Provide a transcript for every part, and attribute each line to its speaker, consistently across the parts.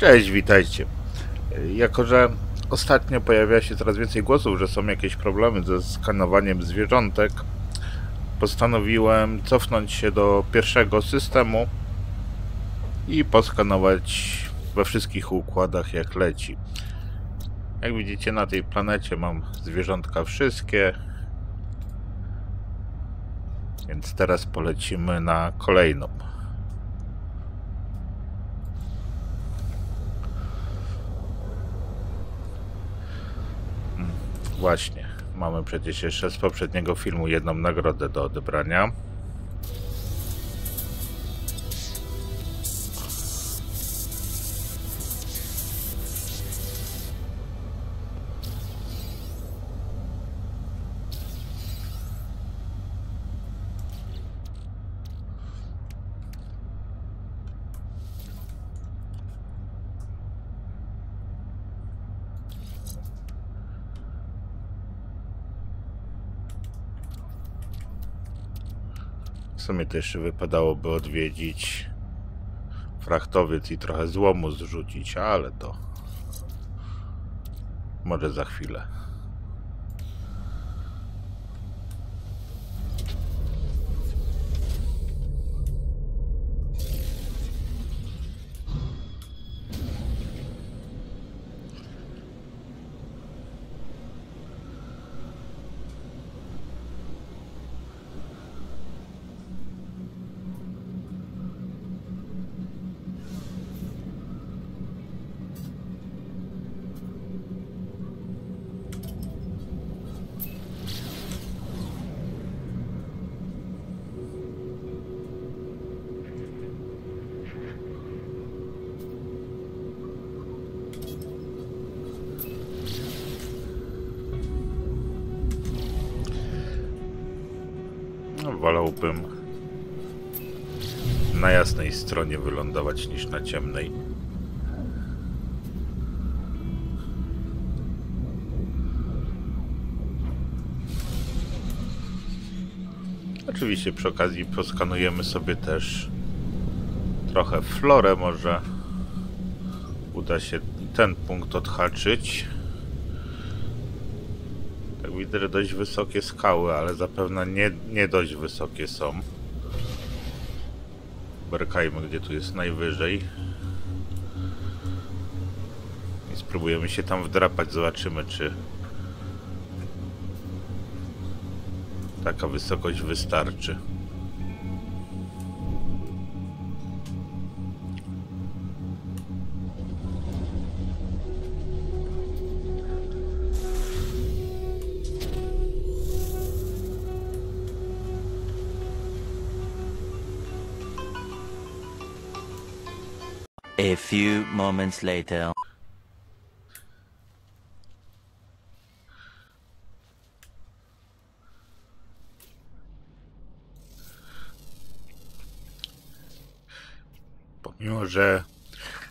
Speaker 1: Cześć, witajcie. Jako, że ostatnio pojawia się coraz więcej głosów, że są jakieś problemy ze skanowaniem zwierzątek, postanowiłem cofnąć się do pierwszego systemu i poskanować we wszystkich układach jak leci. Jak widzicie na tej planecie mam zwierzątka wszystkie, więc teraz polecimy na kolejną. Właśnie. Mamy przecież jeszcze z poprzedniego filmu jedną nagrodę do odebrania. W sumie to jeszcze wypadałoby odwiedzić frachtowiec i trochę złomu zrzucić, ale to może za chwilę. Wylądować niż na ciemnej. Oczywiście przy okazji poskanujemy sobie też trochę florę, może uda się ten punkt odhaczyć. Tak widzę, że dość wysokie skały, ale zapewne nie, nie dość wysokie są. Berkajmy, gdzie tu jest najwyżej. I spróbujemy się tam wdrapać, zobaczymy czy taka wysokość wystarczy.
Speaker 2: A few moments later.
Speaker 1: Pomimo, że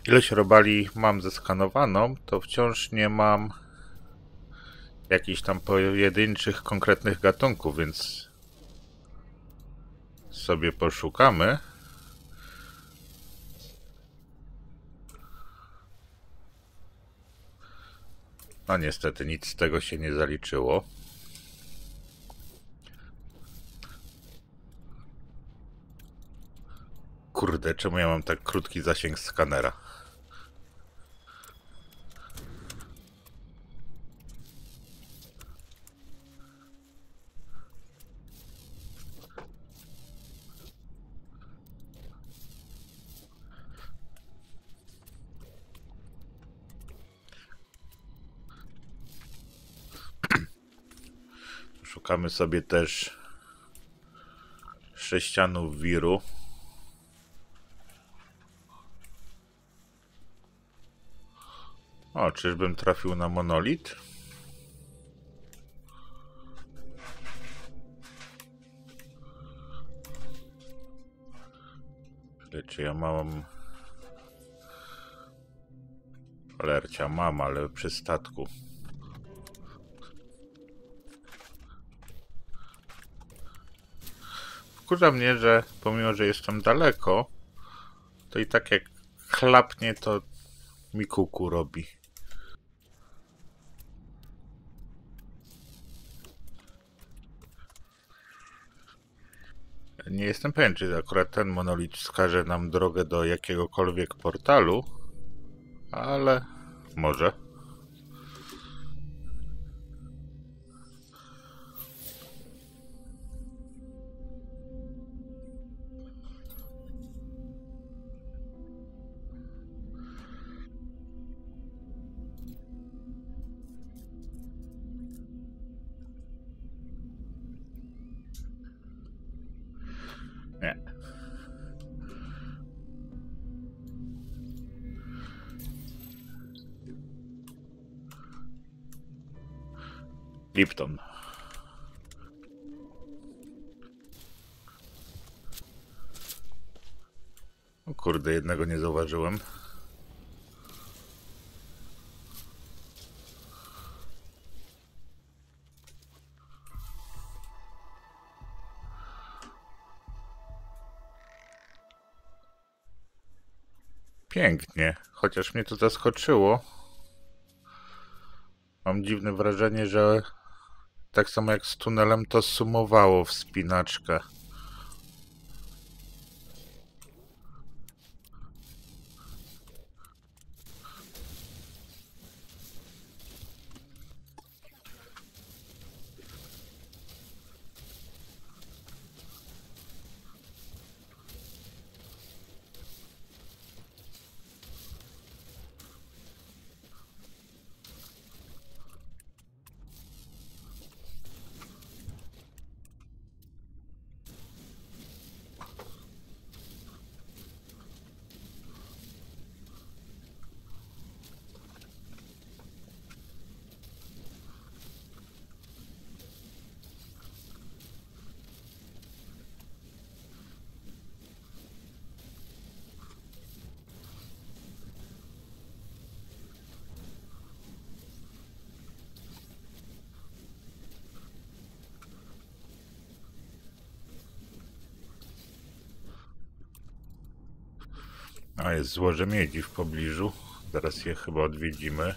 Speaker 1: ilość robali mam zeskanowaną, to wciąż nie mam jakichś tam pojedynczych, konkretnych gatunków, więc sobie poszukamy. No niestety nic z tego się nie zaliczyło. Kurde, czemu ja mam tak krótki zasięg skanera? Szukamy sobie też sześcianów wiru. O, czyżbym trafił na monolit? Czy ja mam... Cholercia mam, ale przy statku. Wkurza mnie, że pomimo, że jestem daleko, to i tak jak klapnie, to mi kuku robi. Nie jestem pewien, czy akurat ten monolit wskaże nam drogę do jakiegokolwiek portalu, ale może. Lipton. O kurde, jednego nie zauważyłem. Pięknie, chociaż mnie to zaskoczyło. Mam dziwne wrażenie, że tak samo jak z tunelem to sumowało wspinaczkę. A jest złoże miedzi w pobliżu. Zaraz je chyba odwiedzimy.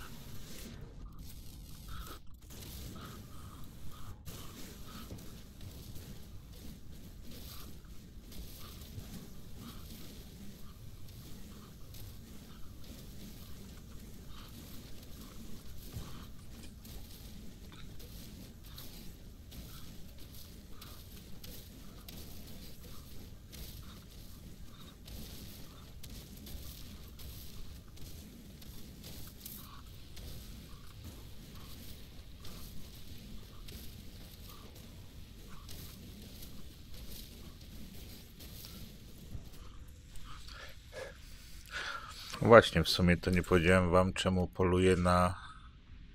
Speaker 1: Właśnie, w sumie to nie powiedziałem wam, czemu poluję na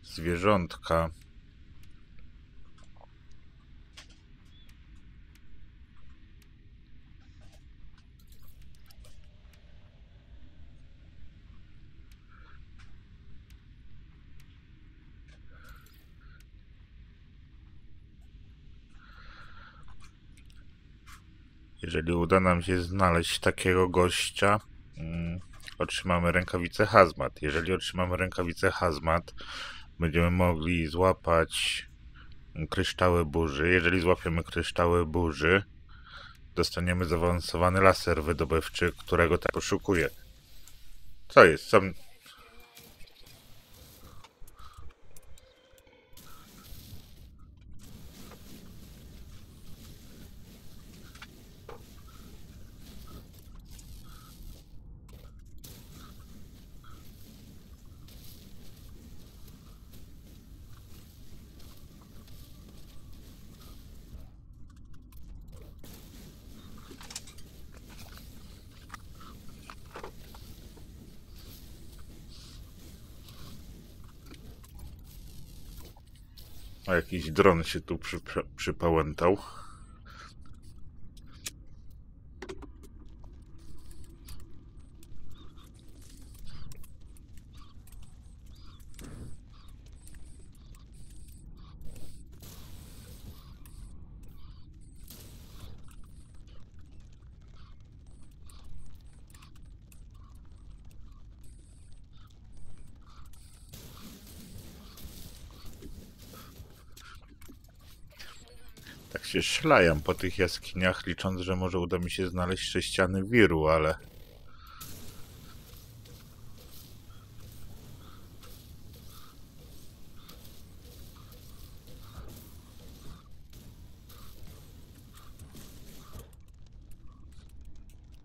Speaker 1: zwierzątka. Jeżeli uda nam się znaleźć takiego gościa, mm, otrzymamy rękawicę hazmat. Jeżeli otrzymamy rękawicę hazmat, będziemy mogli złapać kryształy burzy. Jeżeli złapiemy kryształy burzy, dostaniemy zaawansowany laser wydobywczy, którego tak poszukuję. Co jest? Co... m- O, jakiś dron się tu przy, przy, przypałętał. Szlajam po tych jaskiniach, licząc, że może uda mi się znaleźć sześciany wiru, ale...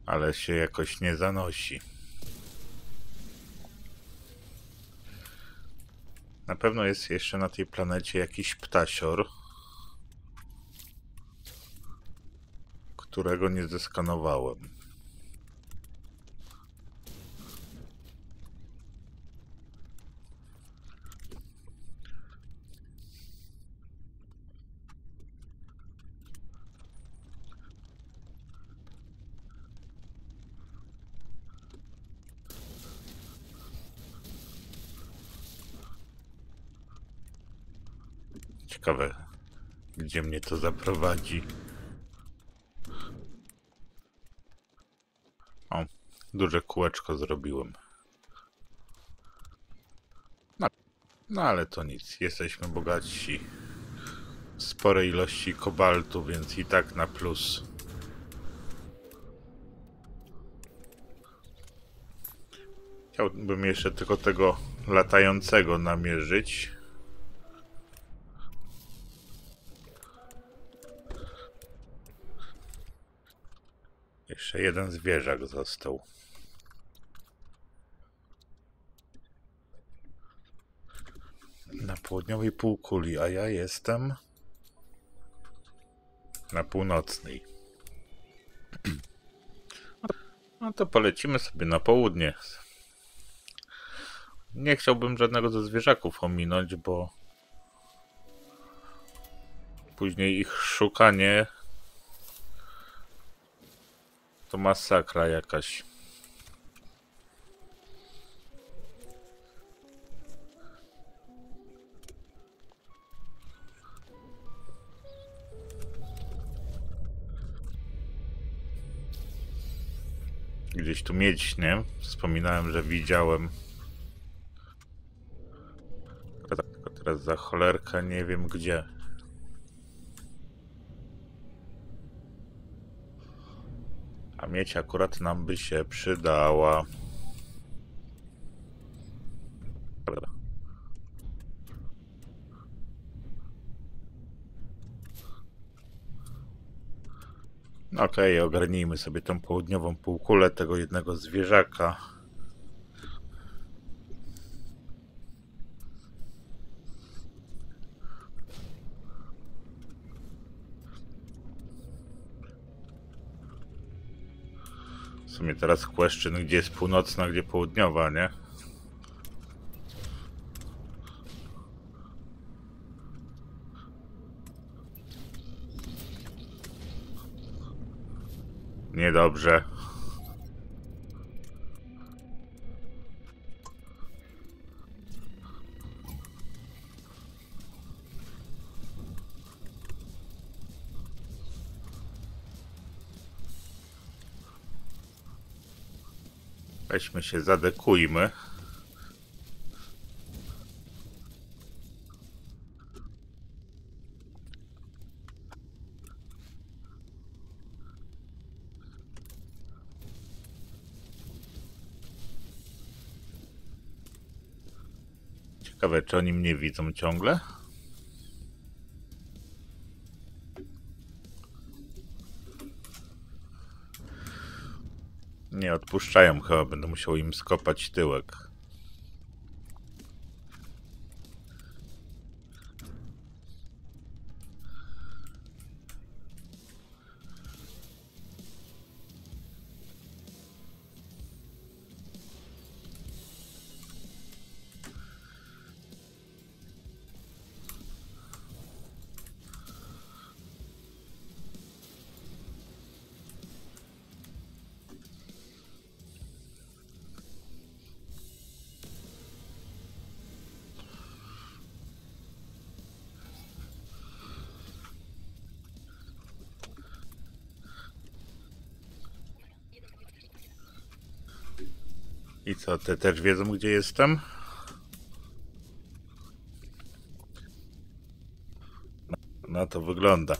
Speaker 1: Ale się jakoś nie zanosi. Na pewno jest jeszcze na tej planecie jakiś ptasior, którego nie zeskanowałem. Ciekawe, gdzie mnie to zaprowadzi. O, duże kółeczko zrobiłem. No, no ale to nic, jesteśmy bogatsi. Spore ilości kobaltu, więc i tak na plus. Chciałbym jeszcze tylko tego latającego namierzyć. Jeszcze jeden zwierzak został. Na południowej półkuli, a ja jestem na północnej. No to polecimy sobie na południe. Nie chciałbym żadnego ze zwierzaków ominąć, bo później ich szukanie to masakra jakaś. Gdzieś tu mieć, nie? Wspominałem, że widziałem. Tylko teraz za cholerkę nie wiem gdzie. A mieć akurat nam by się przydała. Dobra. Okej, ogarnijmy sobie tą południową półkulę tego jednego zwierzaka. W sumie teraz question, gdzie jest północna, gdzie południowa, nie? Niedobrze. Weźmy się, zadekujmy. Ciekawe, czy oni mnie widzą ciągle? Nie odpuszczają, chyba będę musiał im skopać tyłek. I co, te też wiedzą, gdzie jestem? Na, na to wygląda.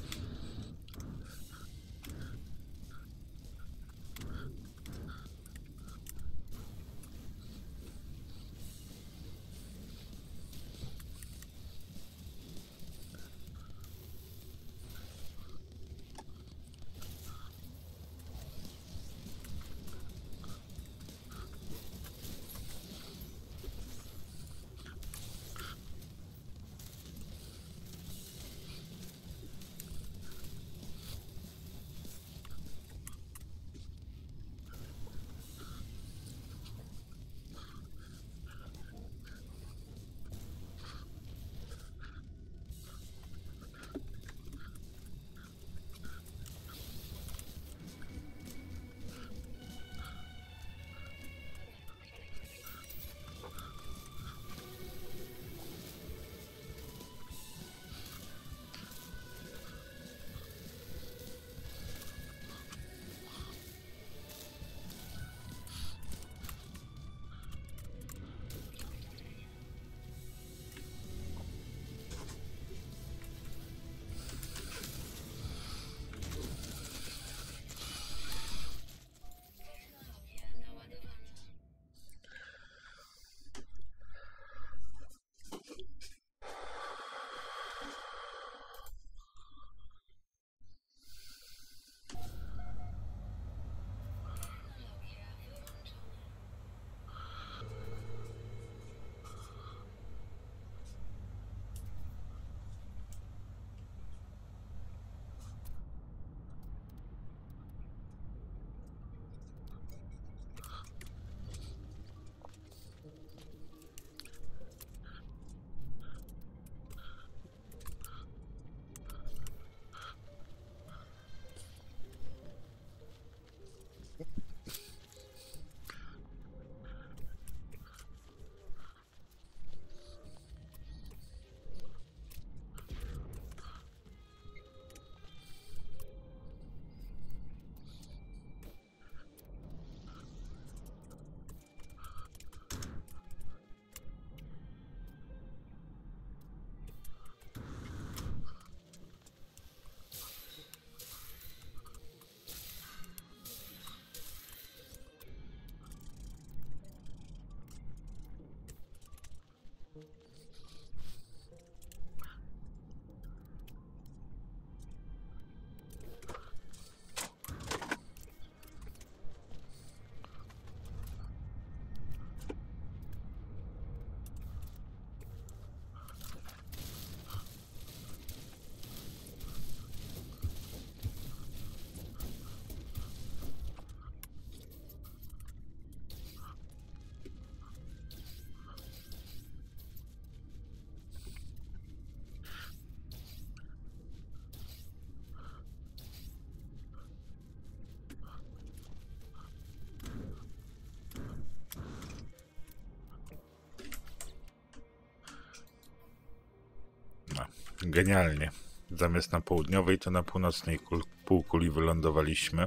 Speaker 1: Genialnie. Zamiast na południowej, to na północnej kul- półkuli wylądowaliśmy.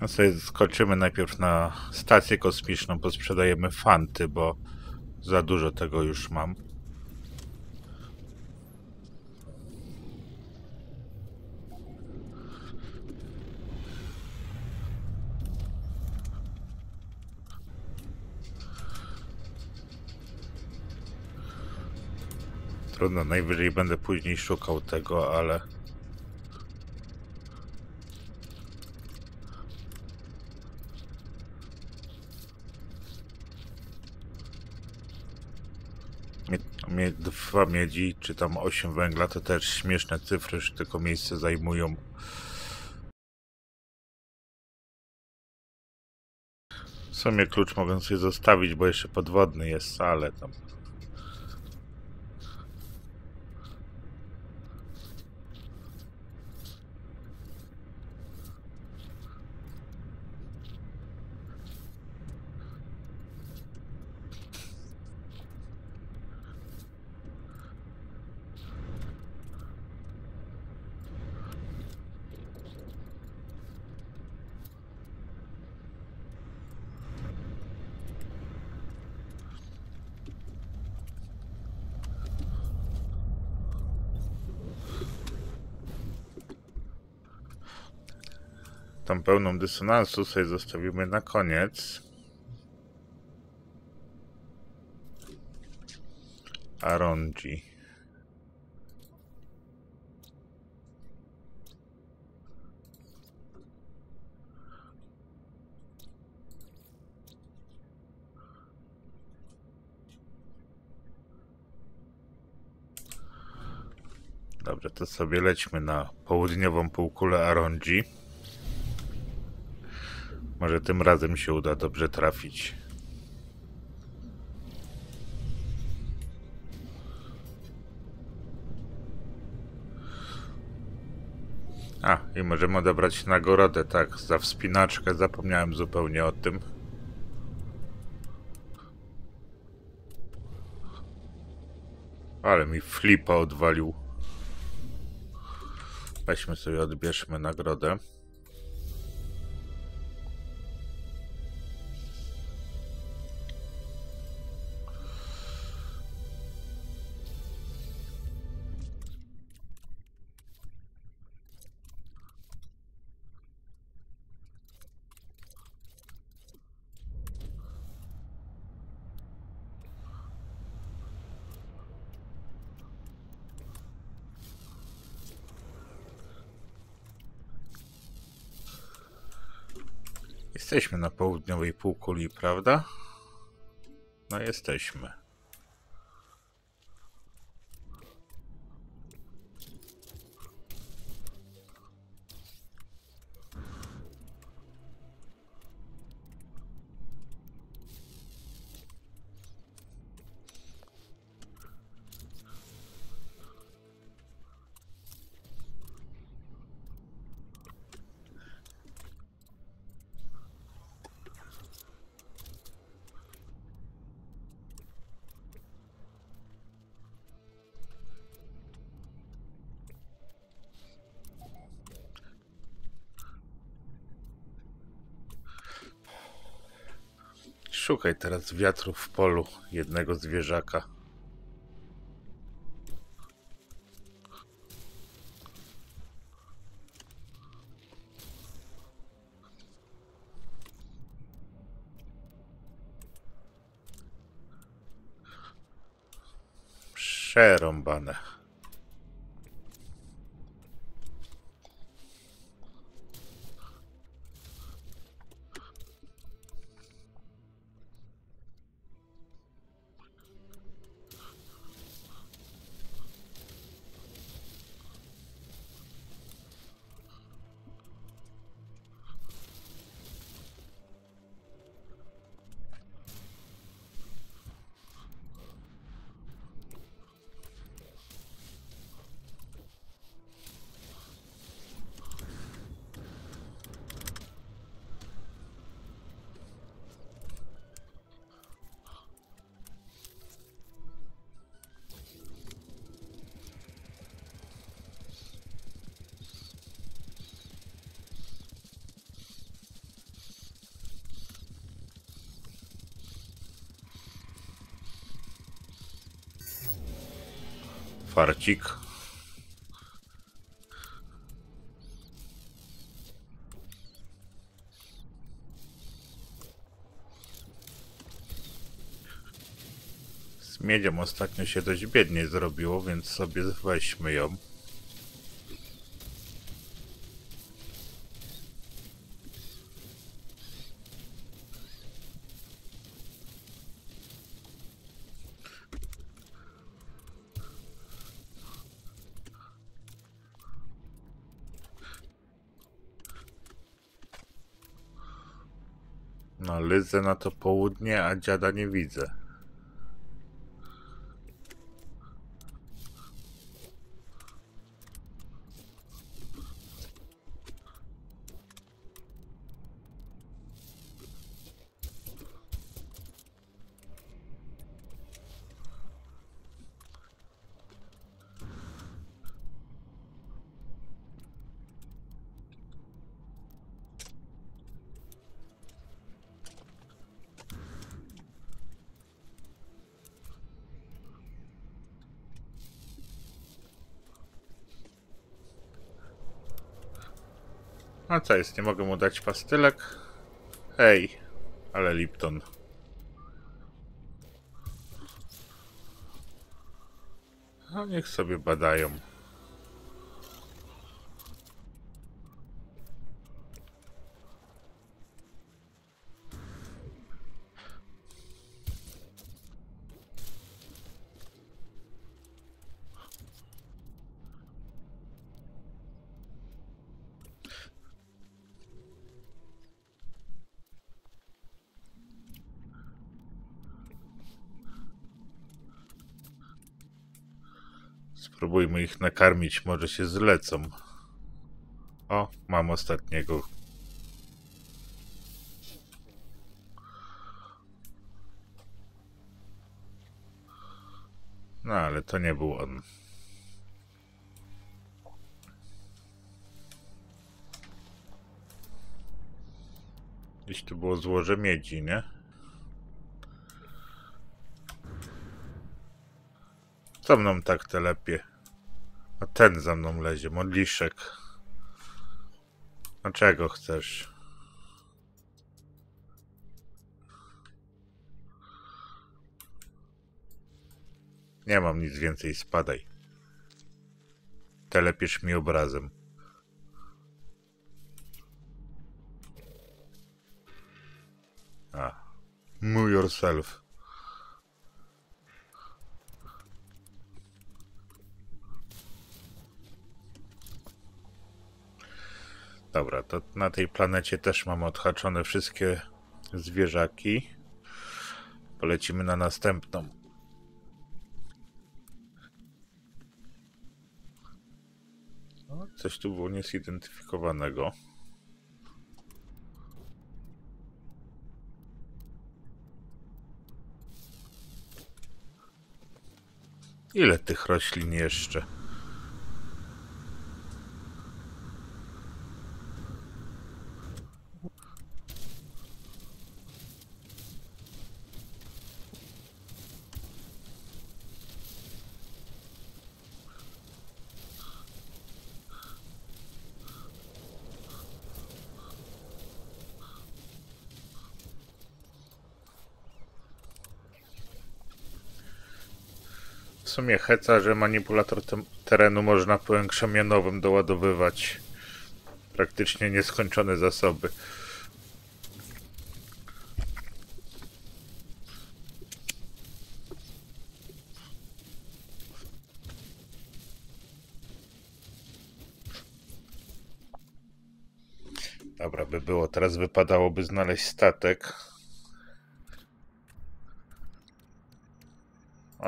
Speaker 1: A sobie skoczymy najpierw na stację kosmiczną, posprzedajemy fanty, bo za dużo tego już mam. Trudno, najwyżej będę później szukał tego, ale... Dwa miedzi, czy tam 8 węgla, to też śmieszne cyfry, że tylko miejsce zajmują. W sumie klucz mogę sobie zostawić, bo jeszcze podwodny jest, ale tam... Tą pełną dysonansu sobie zostawimy na koniec. Aronji. Dobrze, to sobie lećmy na południową półkulę Aronji. Może tym razem się uda dobrze trafić. A, i możemy odebrać nagrodę, tak, za wspinaczkę. Zapomniałem zupełnie o tym. Ale mi flipa odwalił. Weźmy sobie, odbierzmy nagrodę. Jesteśmy na południowej półkuli, prawda? No jesteśmy. Teraz wiatru w polu jednego zwierzaka. Przerąbane. Farcik. Z miedzią ostatnio się dość biednie zrobiło, więc sobie weźmy ją. Lyzę na to południe, a dziada nie widzę. Co jest, nie mogę mu dać pastylek? Hej, ale Lipton. A niech sobie badają. Ich nakarmić, może się zlecą. O, mam ostatniego. No, ale to nie był on. Gdzieś tu było złoże miedzi, nie? Co mną tak telepie? A ten za mną lezie, modliszek. A czego chcesz? Nie mam nic więcej, spadaj. Telepiesz mi obrazem. A. Move yourself. Dobra, to na tej planecie też mamy odhaczone wszystkie zwierzaki. Polecimy na następną. O, coś tu było niezidentyfikowanego. Ile tych roślin jeszcze? Sumie heca, że manipulator terenu można pełen krzemianowym doładowywać praktycznie nieskończone zasoby. Dobra, by było. Teraz wypadałoby znaleźć statek.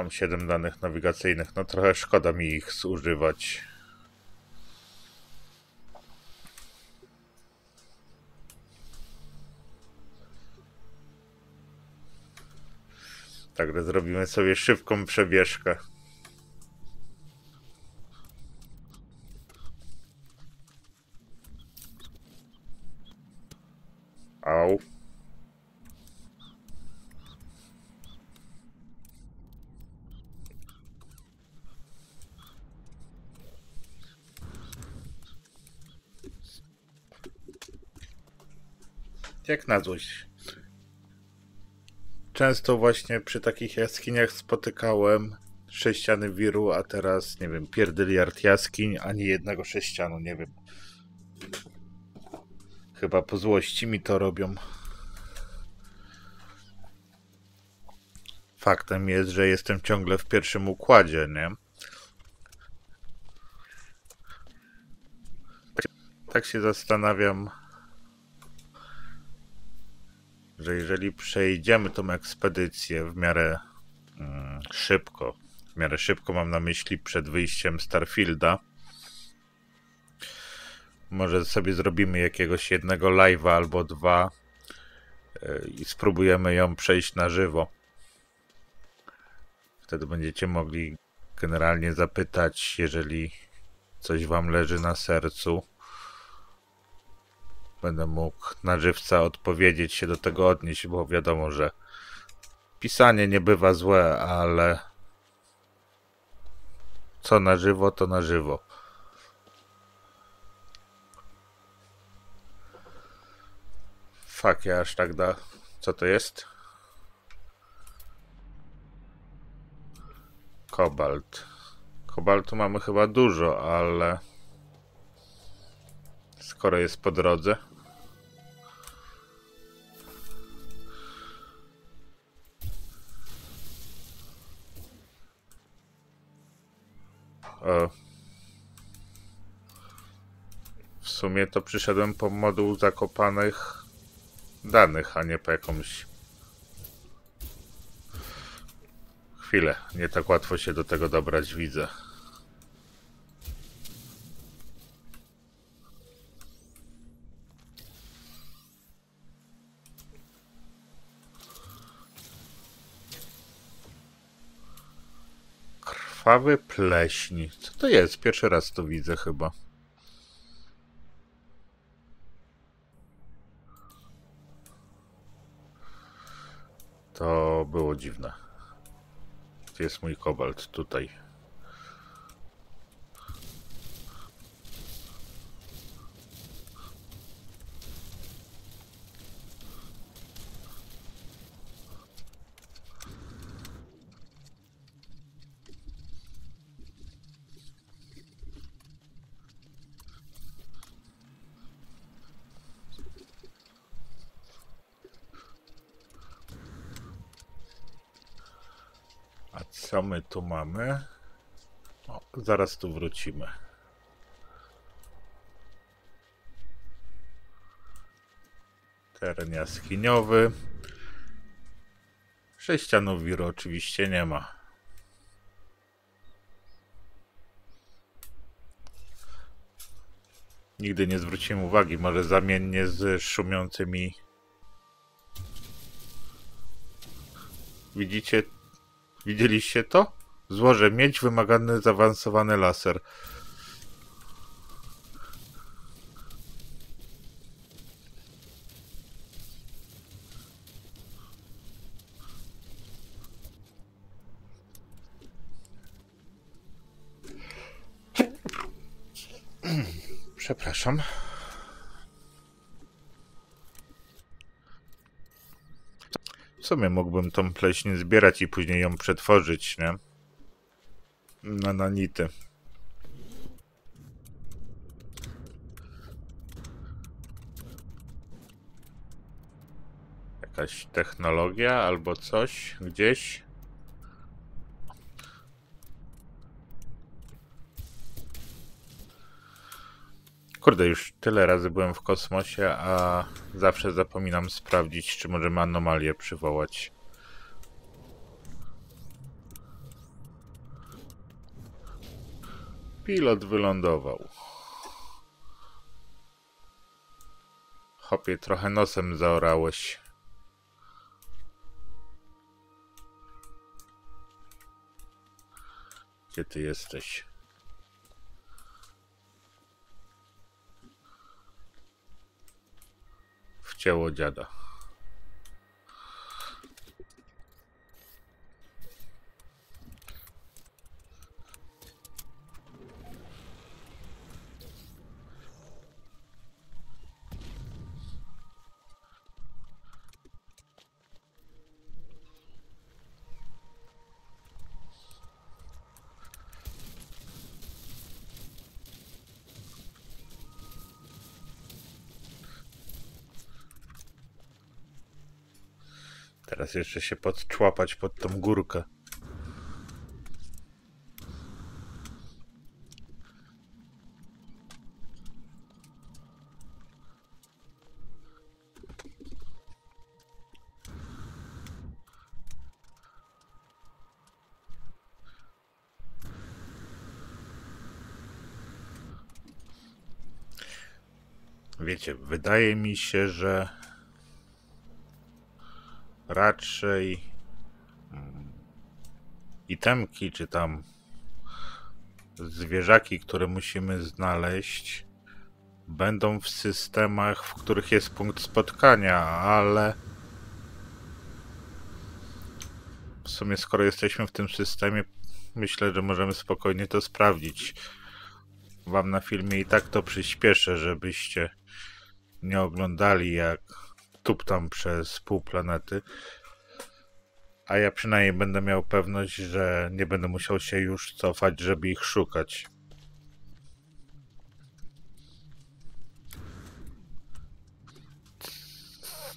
Speaker 1: Mam 7 danych nawigacyjnych. No trochę szkoda mi ich zużywać. Także zrobimy sobie szybką przebieżkę. Au. Jak na złość. Często właśnie przy takich jaskiniach spotykałem sześciany wiru, a teraz, nie wiem, pierdyliard jaskiń, ani jednego sześcianu, nie wiem. Chyba po złości mi to robią. Faktem jest, że jestem ciągle w pierwszym układzie, nie? Tak się, zastanawiam, że jeżeli przejdziemy tą ekspedycję w miarę mm, szybko, w miarę szybko mam na myśli przed wyjściem Starfielda, może sobie zrobimy jakiegoś jednego live'a albo dwa yy, i spróbujemy ją przejść na żywo. Wtedy będziecie mogli generalnie zapytać, jeżeli coś wam leży na sercu. Będę mógł na żywca odpowiedzieć się do tego odnieść, bo wiadomo, że pisanie nie bywa złe, ale co na żywo, to na żywo. Fuck, ja aż tak da. Co to jest? Kobalt. Kobaltu mamy chyba dużo, ale skoro jest po drodze. W sumie to przyszedłem po moduł zakopanych danych, a nie po jakąś chwilę. Nie tak łatwo się do tego dobrać, widzę. Krwawy pleśni. Co to jest? Pierwszy raz to widzę chyba. To było dziwne. Gdzie jest mój kobalt? Tutaj. A co my tu mamy? O, zaraz tu wrócimy. Teren jaskiniowy. Sześcianów wiru oczywiście nie ma. Nigdy nie zwróciłem uwagi, może zamiennie z szumiącymi. Widzicie Widzieliście to? Złoże miedź, wymagany zaawansowany laser. Przepraszam. Sumie mógłbym tą pleśń zbierać i później ją przetworzyć, nie? Na nanity. Jakaś technologia albo coś gdzieś. Kurde, już tyle razy byłem w kosmosie, a zawsze zapominam sprawdzić, czy możemy anomalię przywołać. Pilot wylądował. Hopie, trochę nosem zaorałeś. Gdzie ty jesteś? W ciało dziada. Teraz jeszcze się podczłapać pod tą górkę. Wiecie, wydaje mi się, że raczej mm, itemki, czy tam zwierzaki, które musimy znaleźć, będą w systemach, w których jest punkt spotkania, ale w sumie skoro jesteśmy w tym systemie, myślę, że możemy spokojnie to sprawdzić. Wam na filmie i tak to przyspieszę, żebyście nie oglądali jak tuptam przez pół planety. A ja przynajmniej będę miał pewność, że nie będę musiał się już cofać, żeby ich szukać.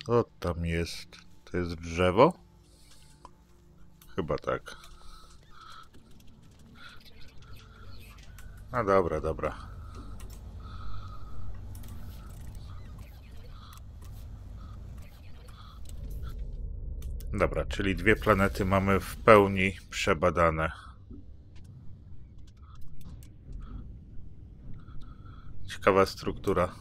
Speaker 1: Co tam jest? To jest drzewo? Chyba tak. No dobra, dobra. Dobra, czyli dwie planety mamy w pełni przebadane. Ciekawa struktura.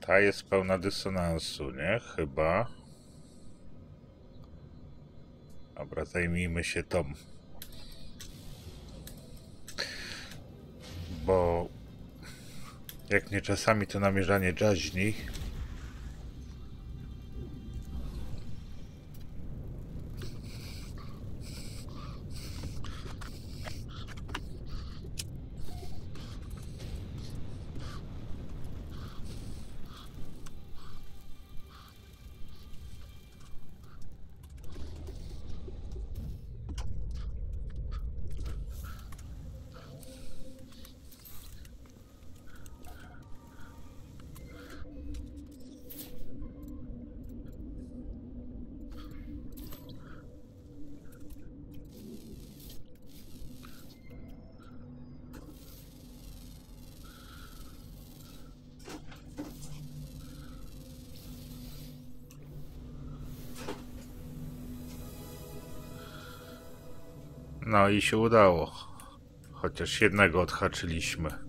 Speaker 1: Ta jest pełna dysonansu, nie? Chyba. Dobra, zajmijmy się tą. Bo jak nie czasami to namierzanie jaźni. No i się udało. Chociaż jednego odhaczyliśmy.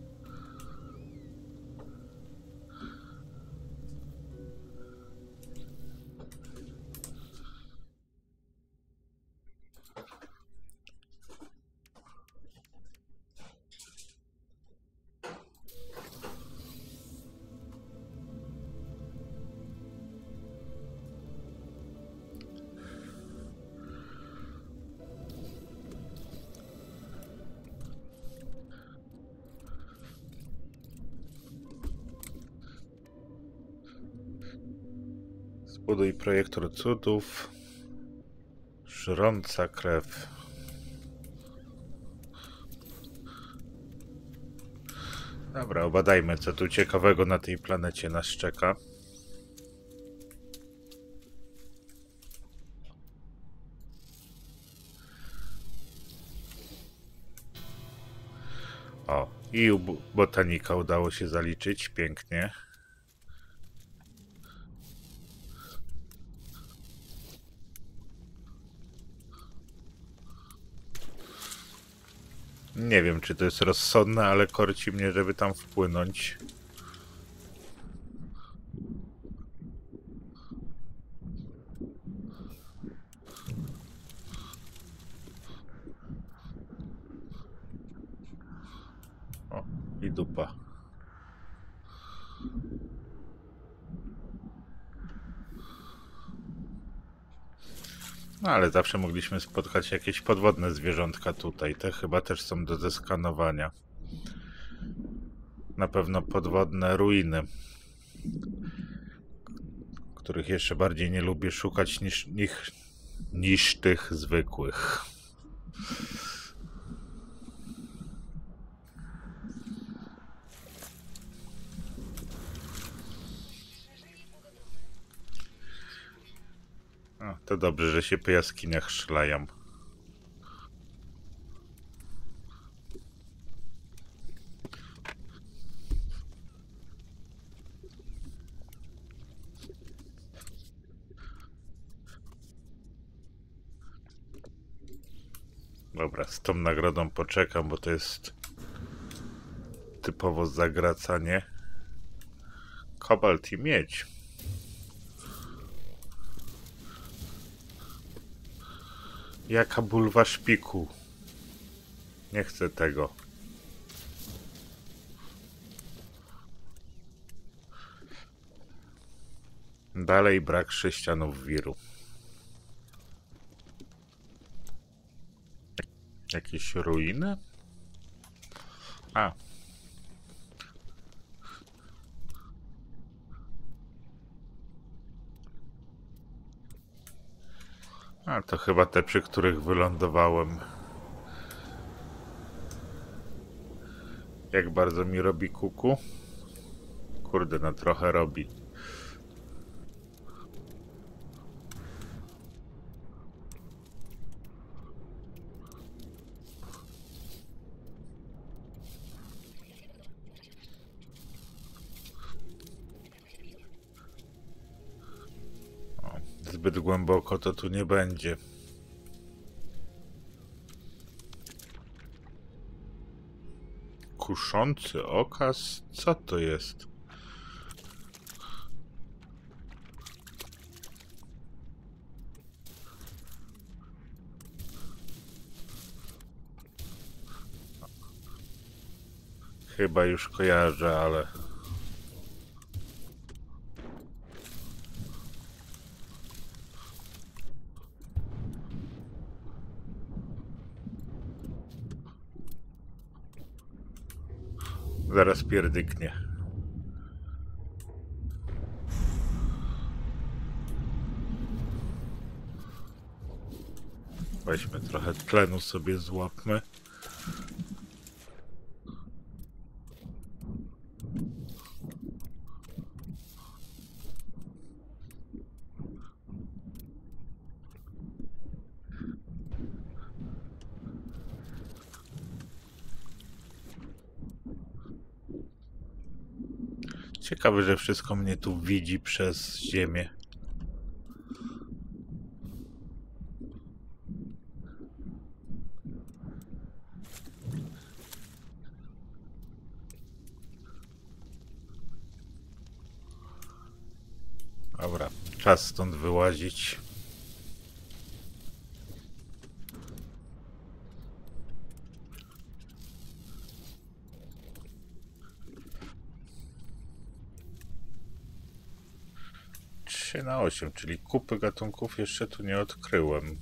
Speaker 1: Zbuduj projektor cudów. Żrąca krew. Dobra, obadajmy, co tu ciekawego na tej planecie nas czeka. O, i botanika udało się zaliczyć, pięknie. Nie wiem, czy to jest rozsądne, ale korci mnie, żeby tam wpłynąć. O, i dupa. No ale zawsze mogliśmy spotkać jakieś podwodne zwierzątka tutaj. Te chyba też są do zeskanowania. Na pewno podwodne ruiny. Których jeszcze bardziej nie lubię szukać niż, niż, niż tych zwykłych. To dobrze, że się po jaskiniach szlają. Dobra, z tą nagrodą poczekam, bo to jest typowo zagracanie. Kobalt i miedź. Jaka bulwa szpiku. Nie chcę tego. Dalej brak sześcianów wiru. Jakieś ruiny? A. A to chyba te, przy których wylądowałem. Jak bardzo mi robi kuku? Kurde, no trochę robi. Głęboko to tu nie będzie. Kuszący okaz? Co to jest? Chyba już kojarzę, ale zaraz pierdyknie. Weźmy trochę tlenu sobie złapmy. Ciekawe, że wszystko mnie tu widzi przez ziemię. Dobra, czas stąd wyłazić. Trzy na osiem, czyli kupy gatunków jeszcze tu nie odkryłem.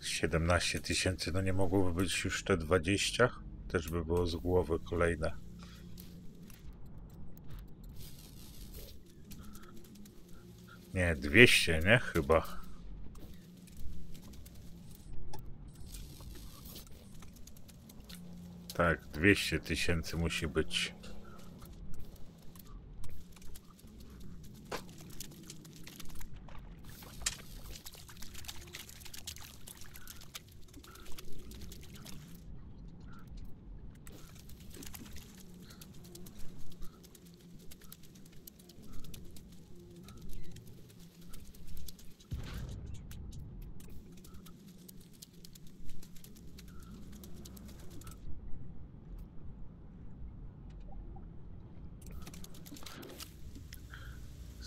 Speaker 1: Siedemnaście tysięcy, no nie mogłoby być już te dwadzieścia? Też by było z głowy kolejne. Nie, 200, nie? Chyba. Tak, 200 tysięcy musi być.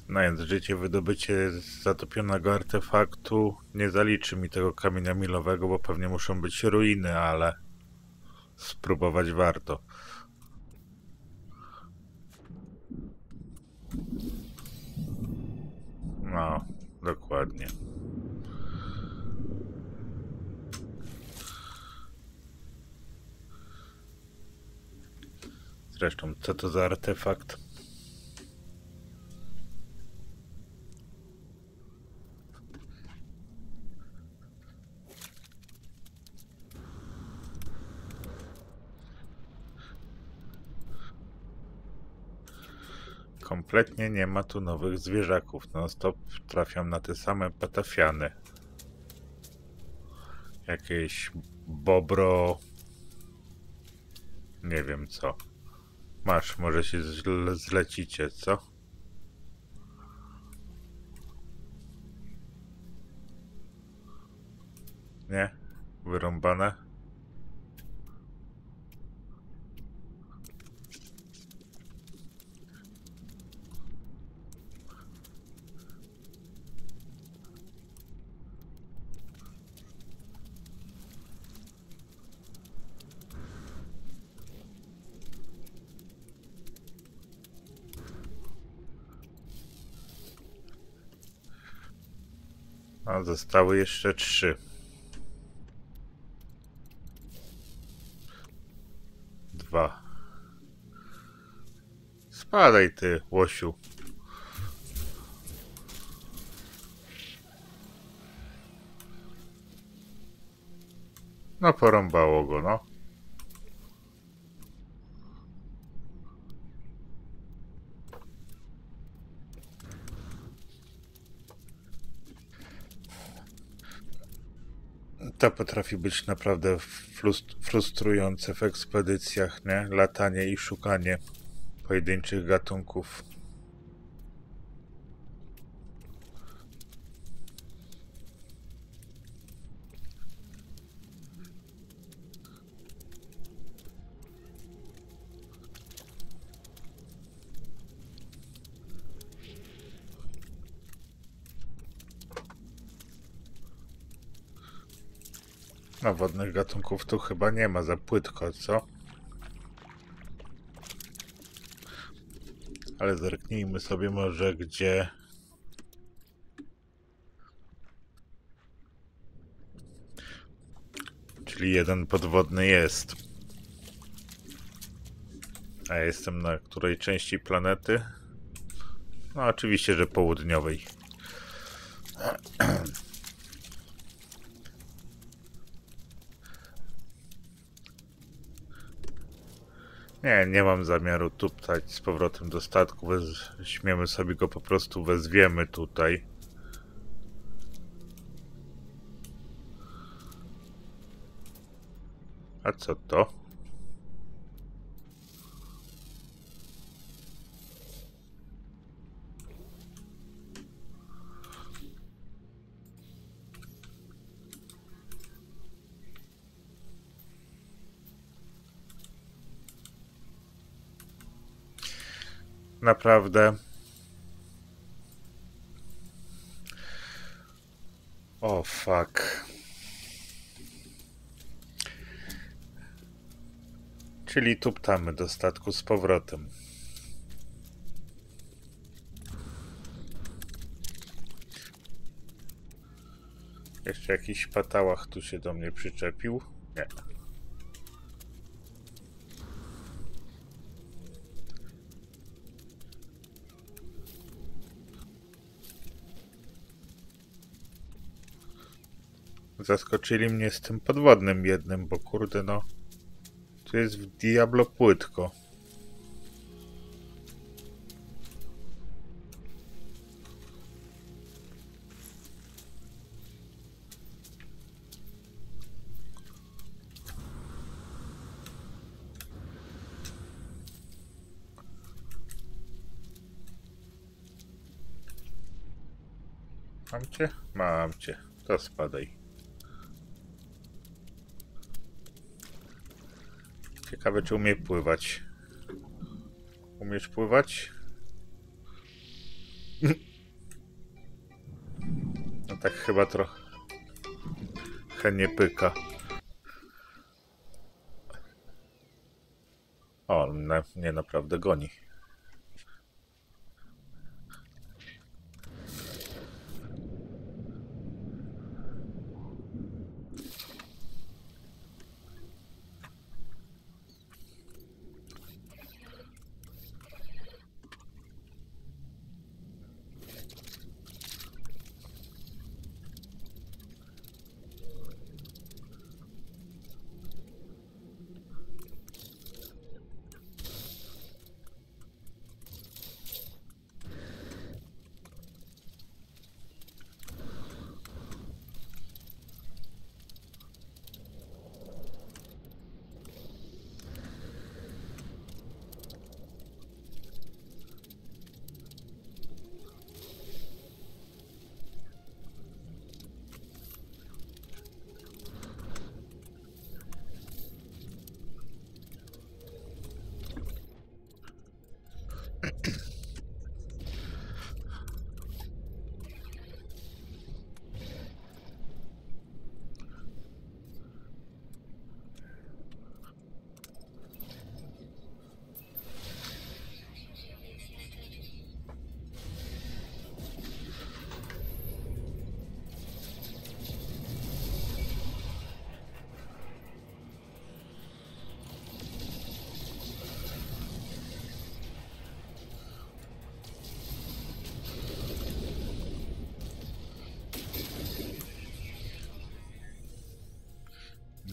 Speaker 1: Znając życie, wydobycie z zatopionego artefaktu nie zaliczy mi tego kamienia milowego, bo pewnie muszą być ruiny, ale spróbować warto. No, dokładnie. Zresztą, co to za artefakt? Kompletnie nie ma tu nowych zwierzaków. Non stop trafiam na te same patafiany. Jakieś bobro. Nie wiem co. Masz, może się zle- zlecicie, co? Nie? Wyrąbane? A zostały jeszcze trzy. Dwa. Spadaj ty, łosiu. No porąbało go, no. To potrafi być naprawdę frust- frustrujące w ekspedycjach, nie? Latanie i szukanie pojedynczych gatunków. No, wodnych gatunków tu chyba nie ma za płytko, co? Ale zerknijmy sobie może gdzie... Czyli jeden podwodny jest. A ja jestem na której części planety? No oczywiście, że południowej. Nie, nie mam zamiaru tuptać z powrotem do statku. Weźmiemy sobie go po prostu, wezwiemy tutaj. A co to? Naprawdę. O, fuck. Czyli tuptamy do statku z powrotem. Jeszcze jakiś patałach tu się do mnie przyczepił? Nie. Zaskoczyli mnie z tym podwodnym jednym, bo kurde no... Tu jest w Diablo płytko. Mam cię? Mam cię. To spadaj. Ciekawe, czy umie pływać. Umiesz pływać? No tak chyba trochę nie pyka. O, mnie naprawdę goni.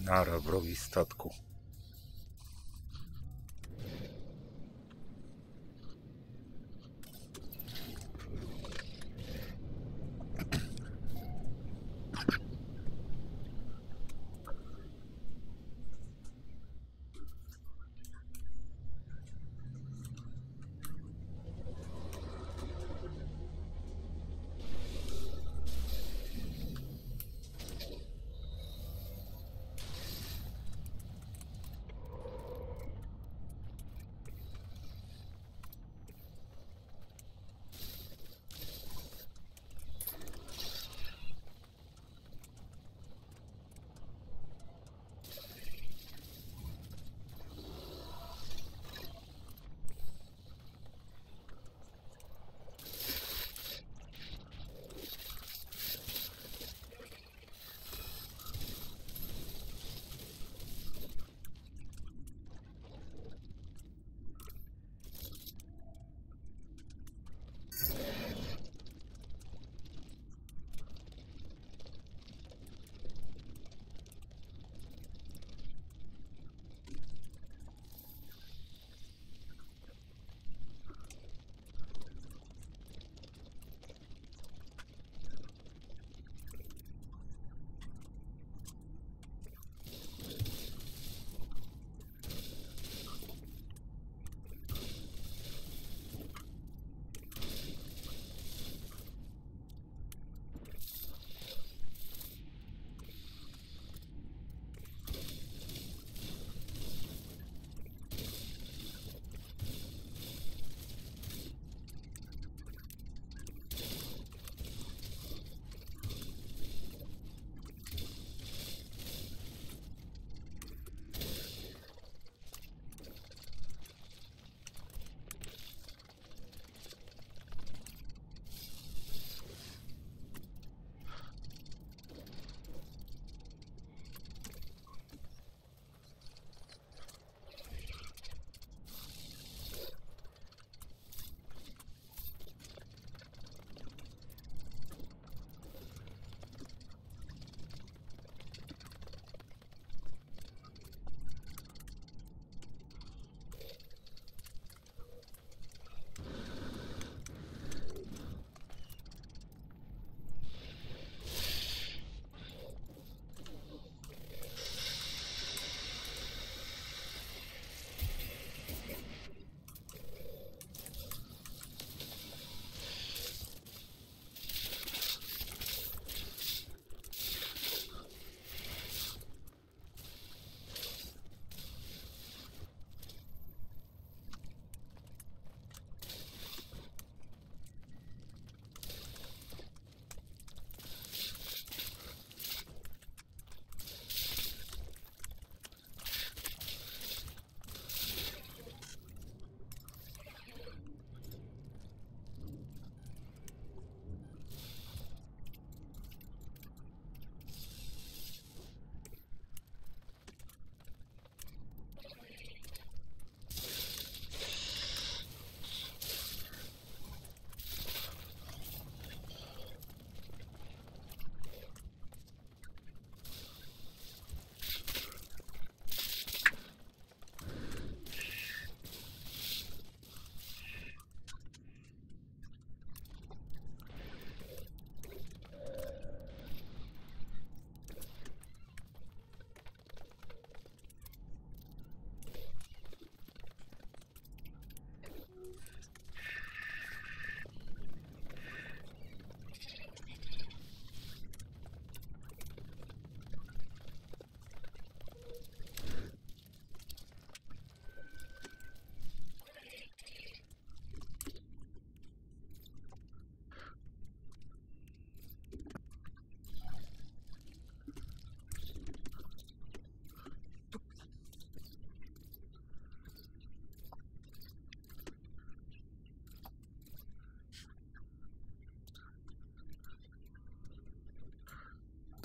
Speaker 1: Nara, wrogi statku.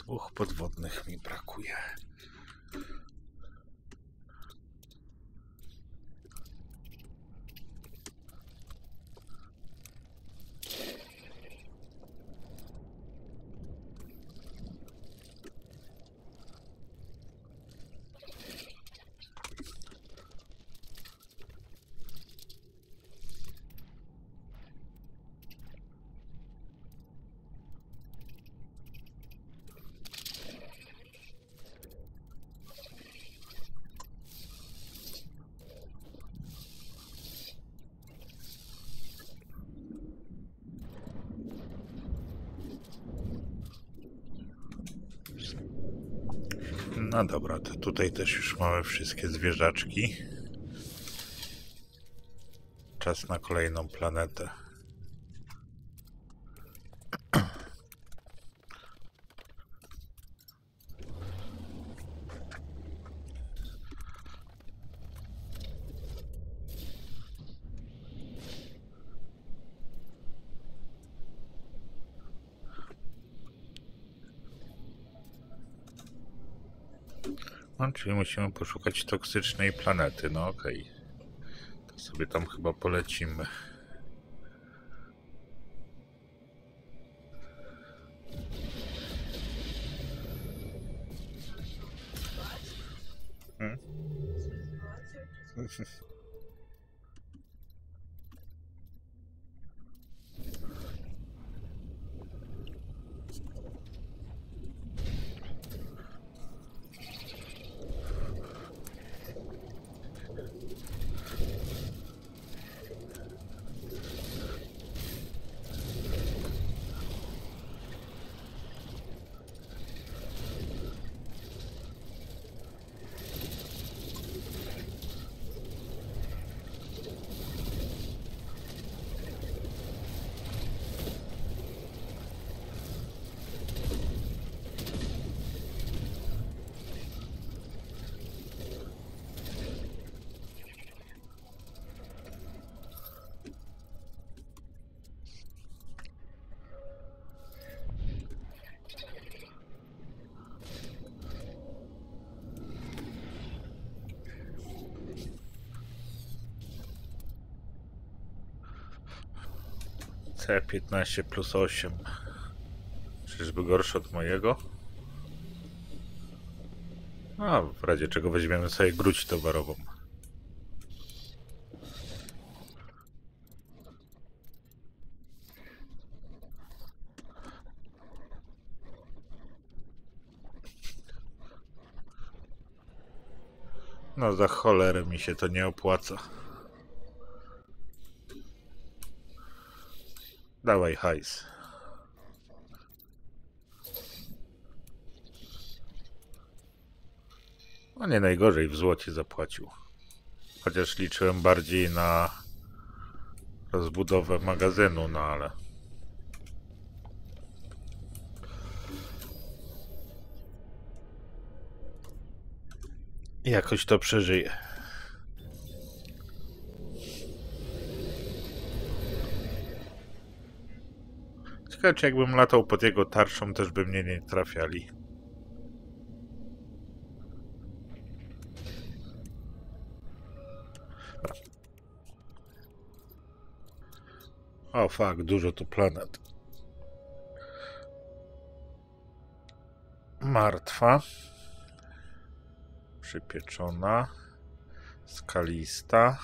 Speaker 1: Dwóch podwodnych mi brakuje. No dobra, to tutaj też już mamy wszystkie zwierzaczki. Czas na kolejną planetę. Czyli musimy poszukać toksycznej planety. No okej. To sobie tam chyba polecimy. C15 plus 8. Czyżby gorszy od mojego? A, w razie czego weźmiemy sobie gruć towarową. No za cholerę mi się to nie opłaca. Dawaj hajs. No nie najgorzej w złocie zapłacił. Chociaż liczyłem bardziej na rozbudowę magazynu, no ale... Jakoś to przeżyje. Ciekawe, jakbym latał pod jego tarczą, też by mnie nie trafiali. O fuck, dużo tu planet. Martwa. Przypieczona. Skalista.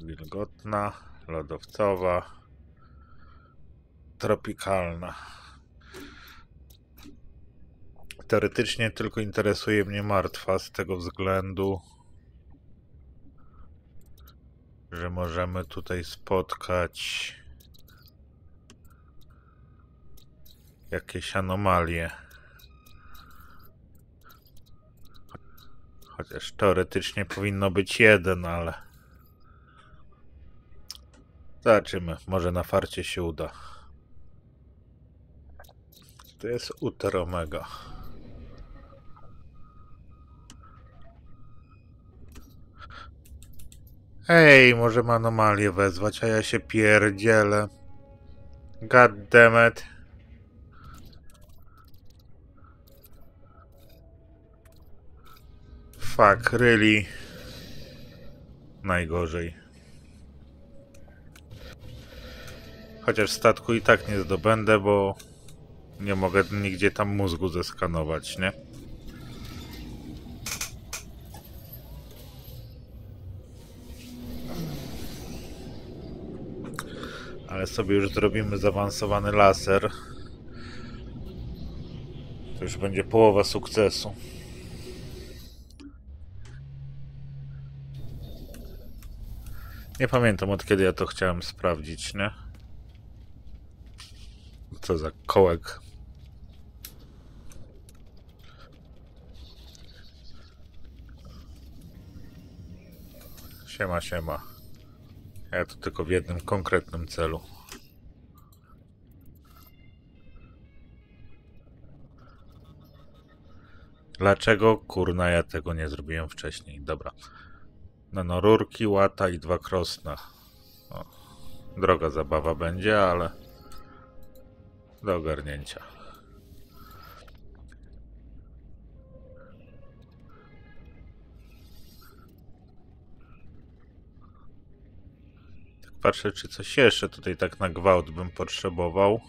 Speaker 1: Wilgotna. Lodowcowa tropikalna. Teoretycznie tylko interesuje mnie martwa z tego względu, że możemy tutaj spotkać jakieś anomalie. Chociaż teoretycznie powinno być jeden, ale zobaczymy. Może na farcie się uda. To jest Uter Omega. Ej, może anomalię wezwać, a ja się pierdzielę. God damn it. Fuck, really. Najgorzej. Chociaż statku i tak nie zdobędę, bo nie mogę nigdzie tam mózgu zeskanować, nie? Ale sobie już zrobimy zaawansowany laser. To już będzie połowa sukcesu. Nie pamiętam od kiedy ja to chciałem sprawdzić, nie? Co za kołek. Siema, siema. Ja to tylko w jednym konkretnym celu. Dlaczego kurna ja tego nie zrobiłem wcześniej? Dobra. Nanorurki, łata i dwa krosna. O, droga zabawa będzie, ale do ogarnięcia. Tak patrzę, czy coś jeszcze tutaj tak na gwałt bym potrzebował.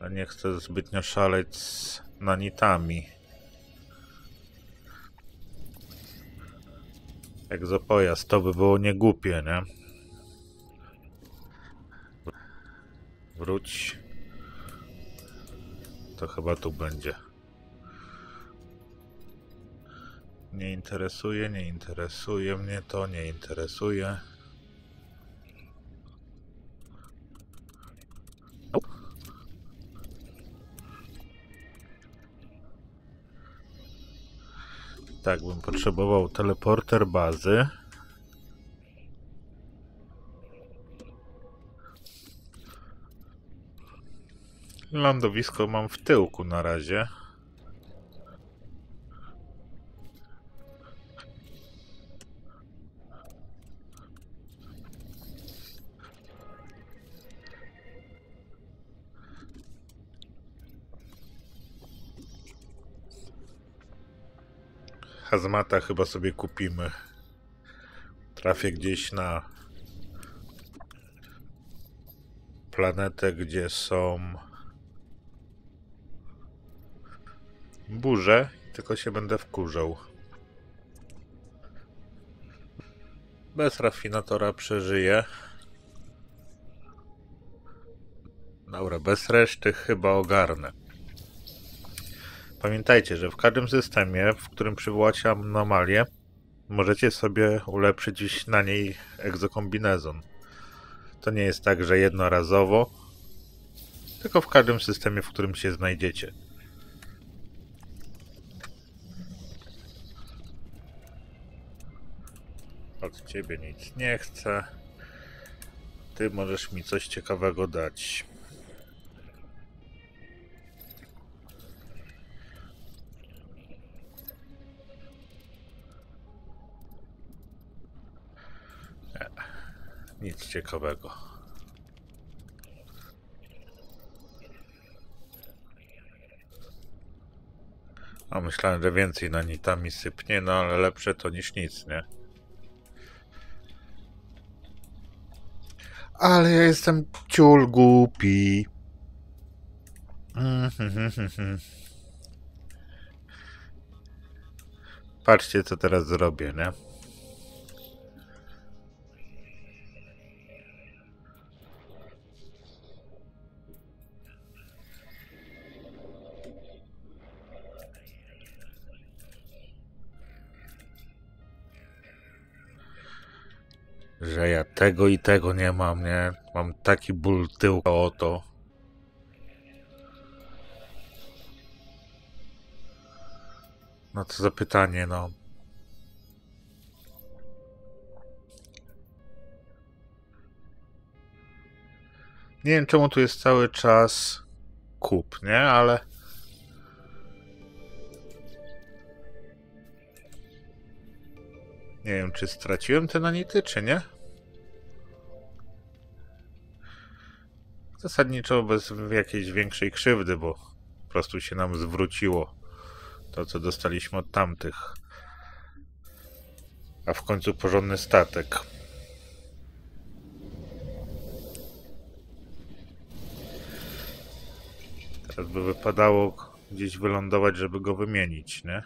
Speaker 1: A nie chcę zbytnio szaleć z nanitami. Egzopojazd, to by było niegłupie, nie? Wróć. To chyba tu będzie. Nie interesuje, nie interesuje mnie to, nie interesuje. Tak, bym potrzebował teleporter bazy. Lądowisko mam w tyłku na razie. Hazmata chyba sobie kupimy. Trafię gdzieś na planetę, gdzie są burze, tylko się będę wkurzał. Bez rafinatora przeżyję. Dobra, bez reszty chyba ogarnę. Pamiętajcie, że w każdym systemie, w którym przywołacie anomalię, możecie sobie ulepszyć na niej egzokombinezon. To nie jest tak, że jednorazowo, tylko w każdym systemie, w którym się znajdziecie. Od ciebie nic nie chcę. Ty możesz mi coś ciekawego dać. Nic ciekawego. A myślałem, że więcej na nitami sypnie, no ale lepsze to niż nic, nie? Ale ja jestem ciul głupi. Patrzcie, co teraz zrobię, nie? Że ja tego i tego nie mam, nie? Mam taki ból tyłka o to. No to za pytanie, no. Nie wiem czemu tu jest cały czas kup, nie? Ale... Nie wiem, czy straciłem te nanity, czy nie? Zasadniczo bez jakiejś większej krzywdy, bo po prostu się nam zwróciło to, co dostaliśmy od tamtych. A w końcu porządny statek. Teraz by wypadało gdzieś wylądować, żeby go wymienić, nie?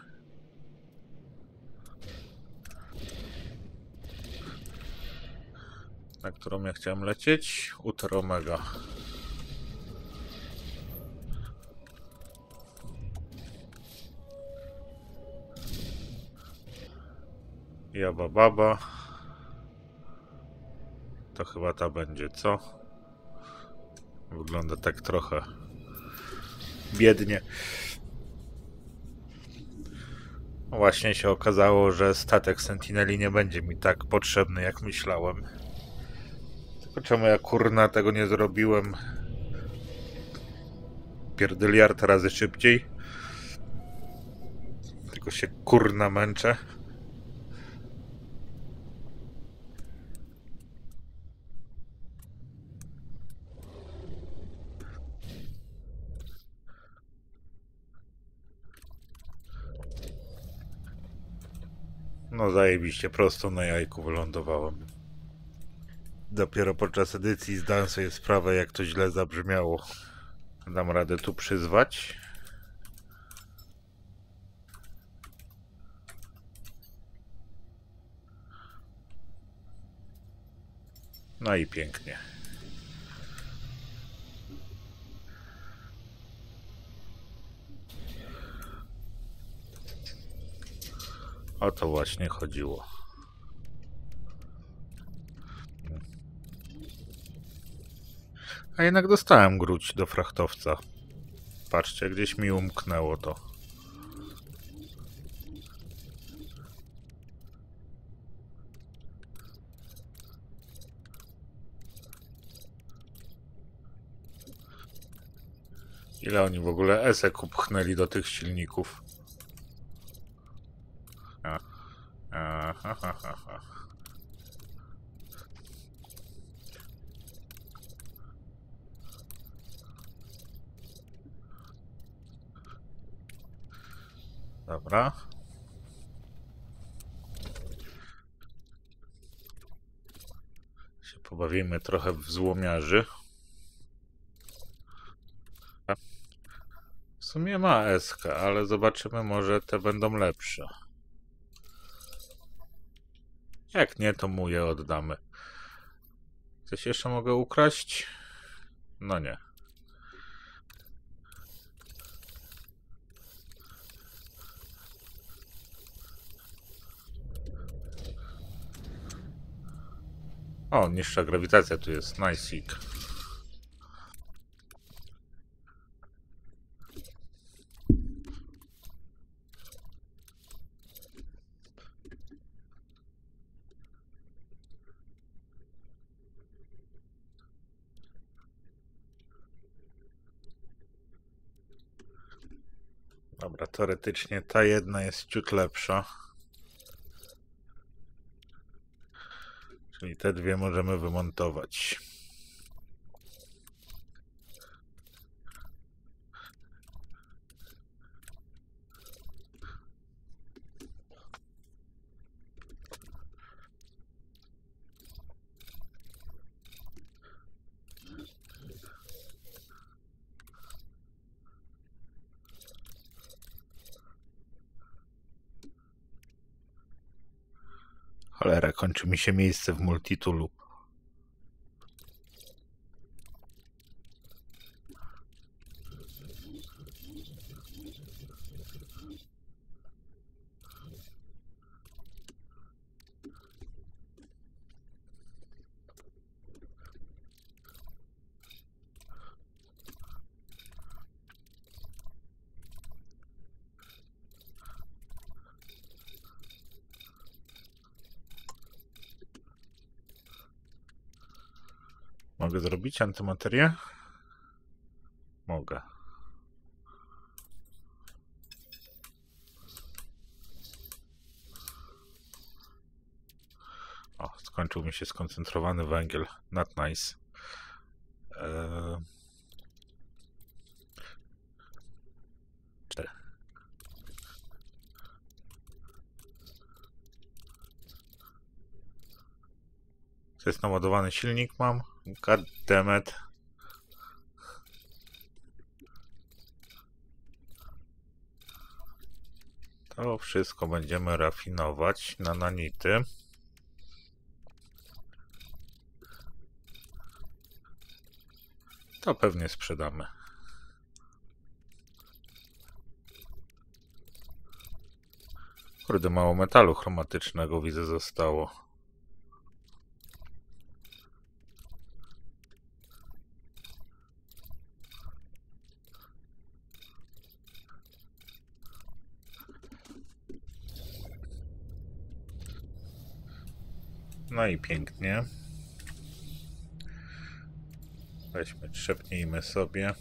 Speaker 1: na którą ja chciałem lecieć. Uter Omega. Jaba baba. To chyba ta będzie, co? Wygląda tak trochę biednie. Właśnie się okazało, że statek Sentineli nie będzie mi tak potrzebny, jak myślałem. Tylko czemu ja kurna tego nie zrobiłem pierdyliard razy szybciej? Tylko się kurna męczę. No zajebiście, prosto na jajku wylądowałem. Dopiero podczas edycji zdałem sobie sprawę, jak to źle zabrzmiało. Dam radę tu przyzwać. No i pięknie. O to właśnie chodziło. A jednak dostałem gruć do frachtowca. Patrzcie, gdzieś mi umknęło to. Ile oni w ogóle esek upchnęli do tych silników? A. Dobra. Się pobawimy trochę w złomiarzy. W sumie ma SK, ale zobaczymy, może te będą lepsze. Jak nie, to mu je oddamy. Coś jeszcze mogę ukraść? No nie. O, niższa grawitacja tu jest. Nice. Dobra, teoretycznie ta jedna jest ciut lepsza. Czyli te dwie możemy wymontować. Cholera, kończy mi się miejsce w multitulu. Mogę zrobić antymaterię? Mogę. O, skończył mi się skoncentrowany węgiel. Not nice. Eee... Jest naładowany silnik mam. God damn it. To wszystko będziemy rafinować na nanity. To pewnie sprzedamy. Kurde, mało metalu chromatycznego widzę zostało. No i pięknie. Weźmy, trzepnijmy sobie.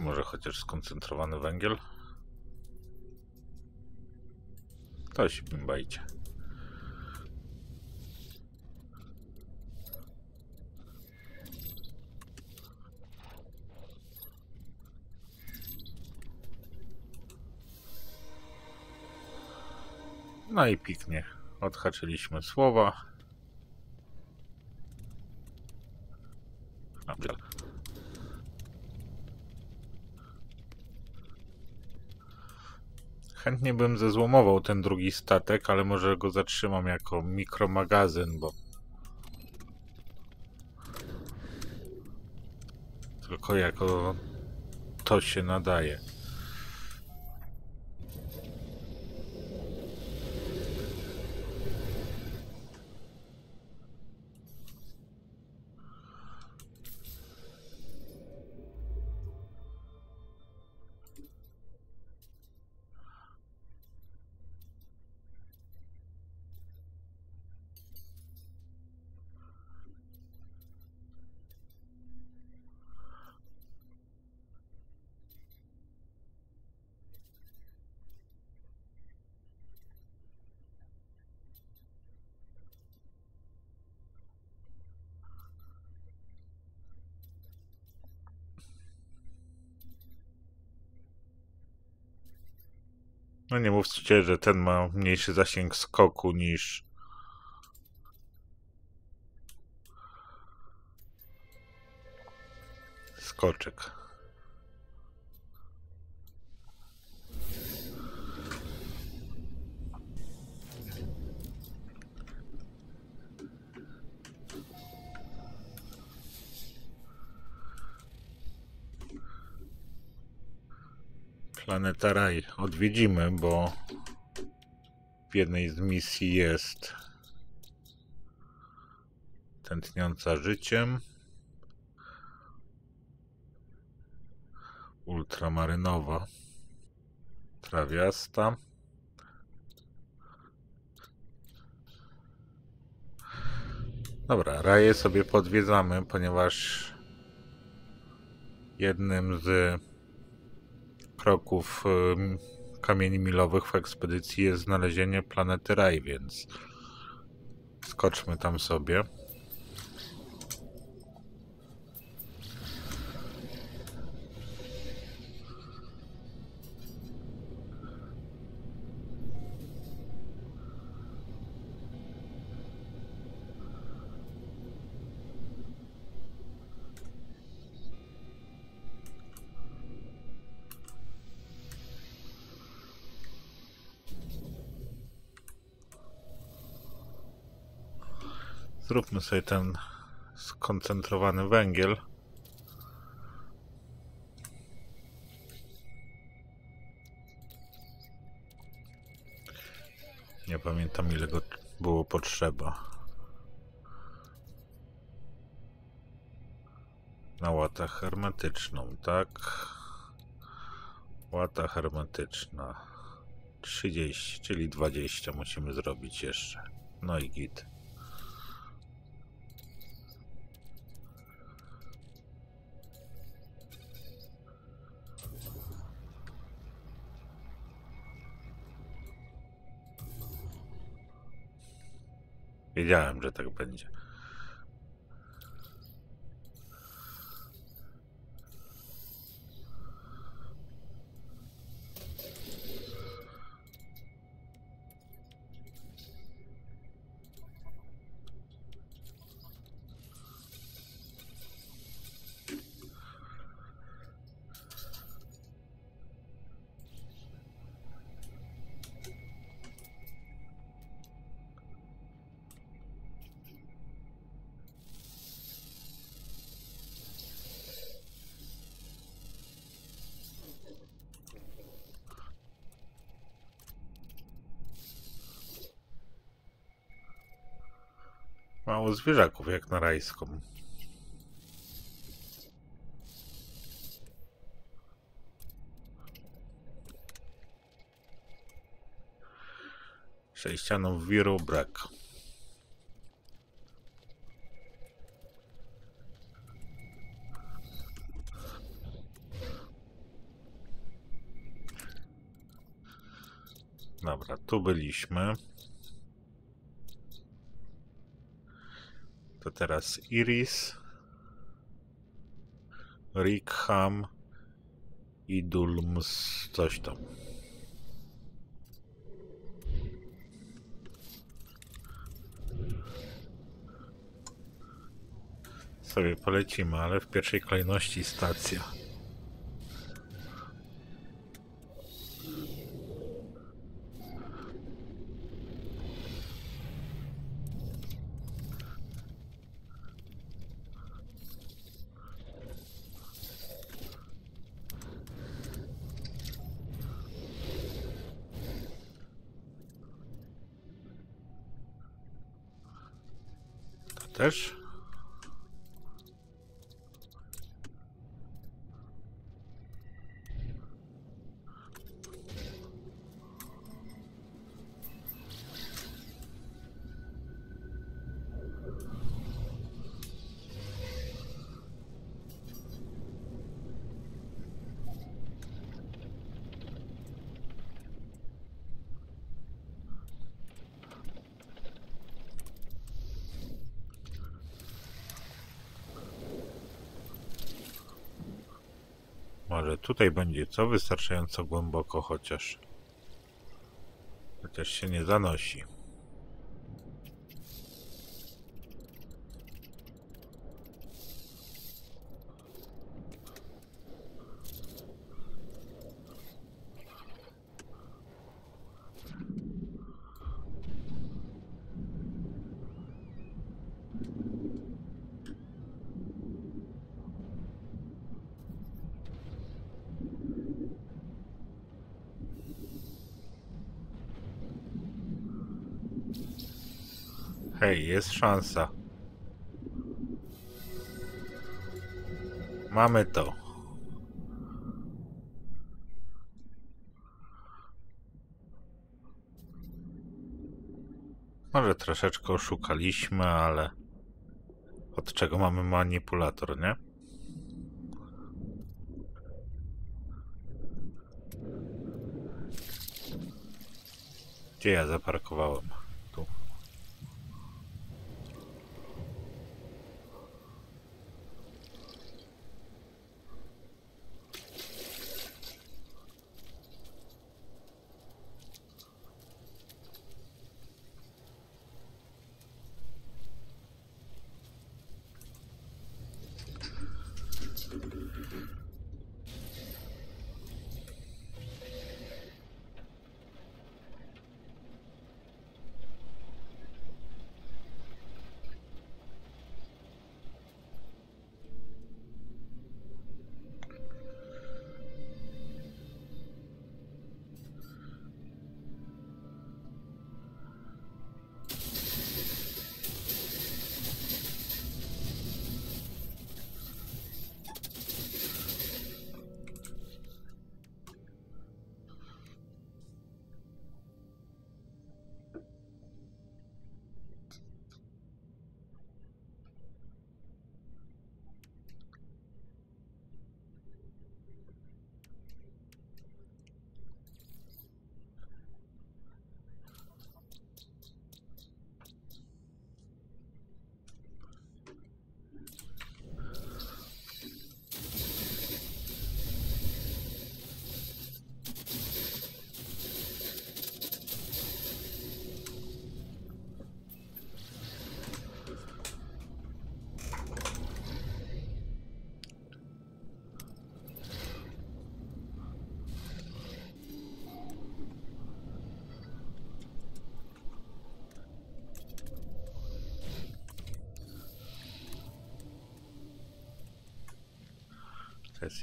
Speaker 1: Może chociaż skoncentrowany węgiel? To się bimbajcie. No i piknie. Odhaczyliśmy słowa. Dobrze. Chętnie bym zezłomował ten drugi statek, ale może go zatrzymam jako mikromagazyn, bo tylko jako to się nadaje. No nie mówcie, że ten ma mniejszy zasięg skoku niż... Skoczek. Planeta Raj odwiedzimy, bo w jednej z misji jest tętniąca życiem. Ultramarynowa. Trawiasta. Dobra, raje sobie podwiedzamy, ponieważ jednym z kroków kamieni milowych w ekspedycji jest znalezienie planety Raj, więc skoczmy tam sobie. Zróbmy sobie ten skoncentrowany węgiel. Nie pamiętam ile go było potrzeba. Na łatę hermetyczną, tak? Łata hermetyczna. 30, czyli 20 musimy zrobić jeszcze. No i git. Wiedziałem, że tak będzie. Mało zwierzaków jak na rajską. Sześcianów wiru brak. Dobra, tu byliśmy. To teraz Iris, Rickham i Dulms coś tam. Sobie polecimy, ale w pierwszej kolejności stacja. Też? Tutaj będzie co? Wystarczająco głęboko chociaż. Chociaż się nie zanosi. Hej, jest szansa. Mamy to. Może troszeczkę oszukaliśmy, ale od czego mamy manipulator, nie? Gdzie ja zaparkowałem?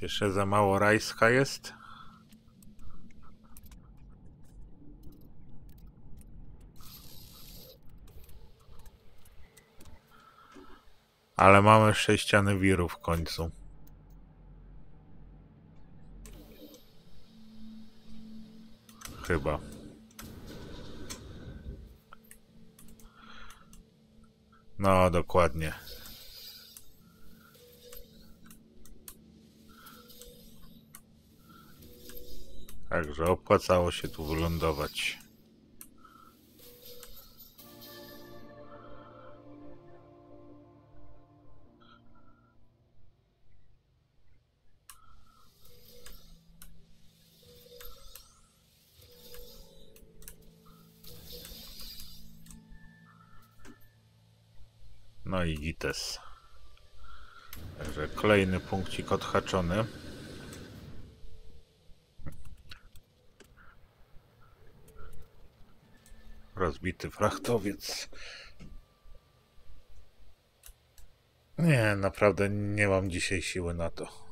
Speaker 1: Jeszcze za mało rajska jest. Ale mamy sześciany wiru w końcu. Chyba. No, dokładnie. Także opłacało się tu wylądować. No i gites. Także kolejny punkcik odhaczony. Rozbity frachtowiec. Nie, naprawdę nie mam dzisiaj siły na to.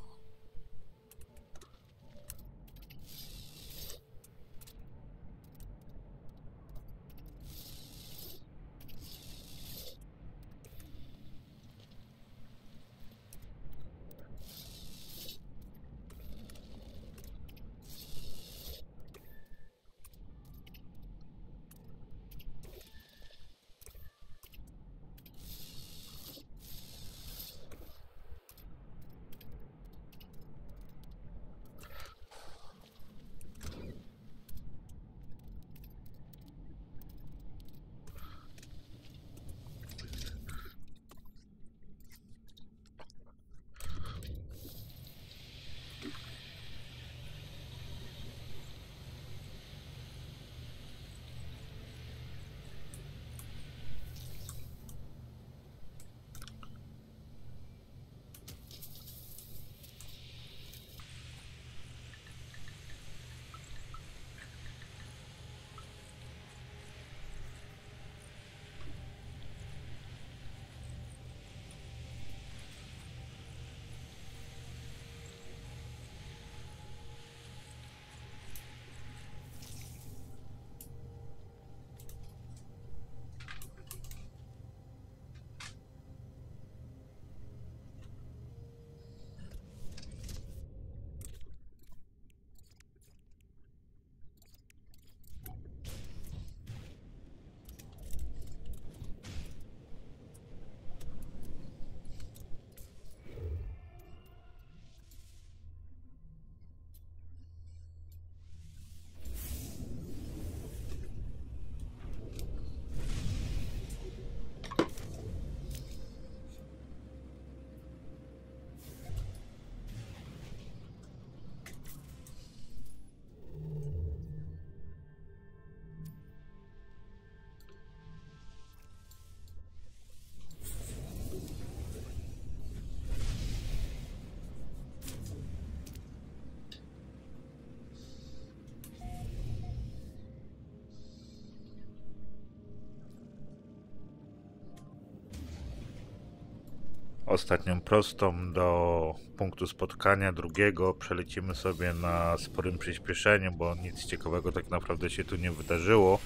Speaker 1: Ostatnią prostą do punktu spotkania drugiego. Przelecimy sobie na sporym przyspieszeniu, bo nic ciekawego tak naprawdę się tu nie wydarzyło.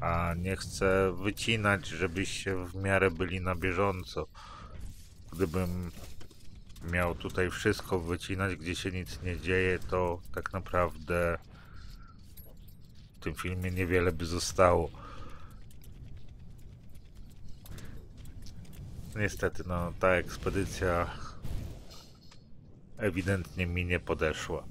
Speaker 1: A nie chcę wycinać, żebyście w miarę byli na bieżąco. Gdybym miał tutaj wszystko wycinać, gdzie się nic nie dzieje, to tak naprawdę w tym filmie niewiele by zostało. Niestety, no ta ekspedycja ewidentnie mi nie podeszła.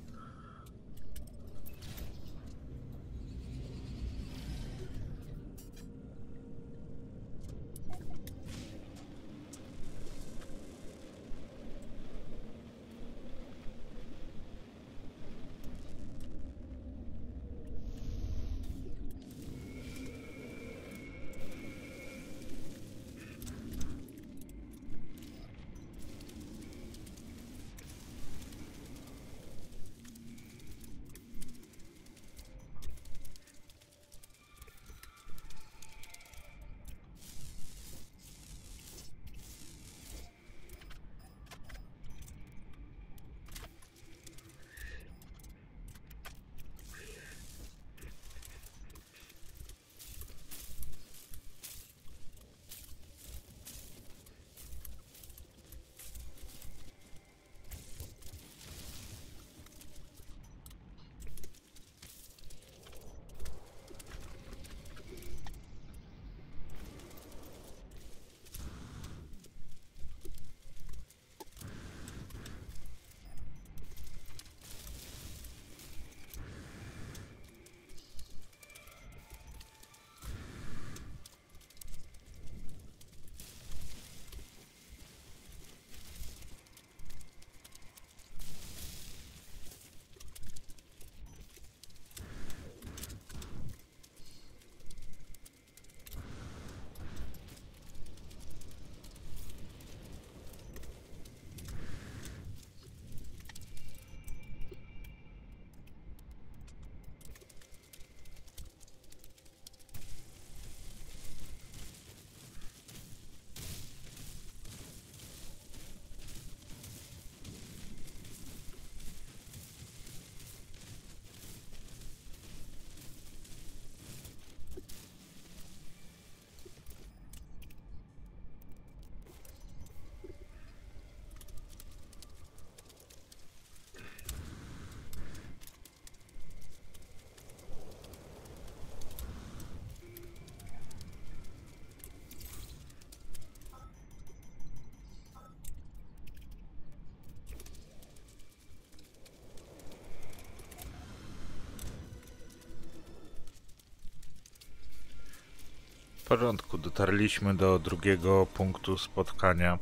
Speaker 1: Porządku, dotarliśmy do drugiego punktu spotkania.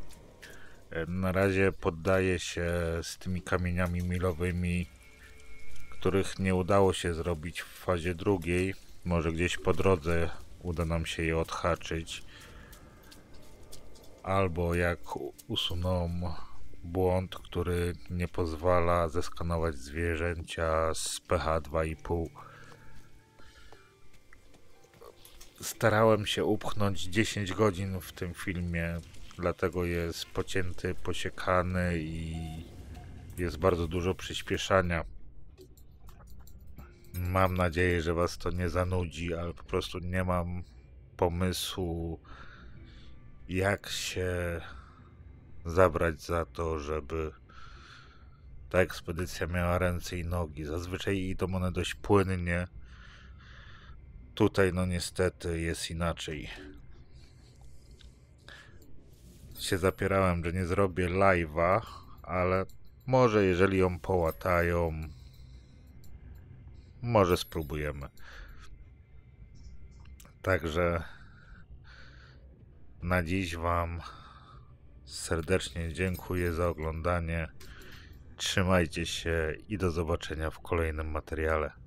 Speaker 1: E, Na razie poddaję się z tymi kamieniami milowymi, których nie udało się zrobić w fazie drugiej. Może gdzieś po drodze uda nam się je odhaczyć. Albo jak usuną błąd, który nie pozwala zeskanować zwierzęcia z pH 2,5. Starałem się upchnąć 10 godzin w tym filmie, dlatego jest pocięty, posiekany i jest bardzo dużo przyspieszania. Mam nadzieję, że Was to nie zanudzi, ale po prostu nie mam pomysłu, jak się zabrać za to, żeby ta ekspedycja miała ręce i nogi. Zazwyczaj idą one dość płynnie. Tutaj, no niestety, jest inaczej. Się zapierałem, że nie zrobię live'a, ale może jeżeli ją połatają, może spróbujemy. Także na dziś Wam serdecznie dziękuję za oglądanie. Trzymajcie się i do zobaczenia w kolejnym materiale.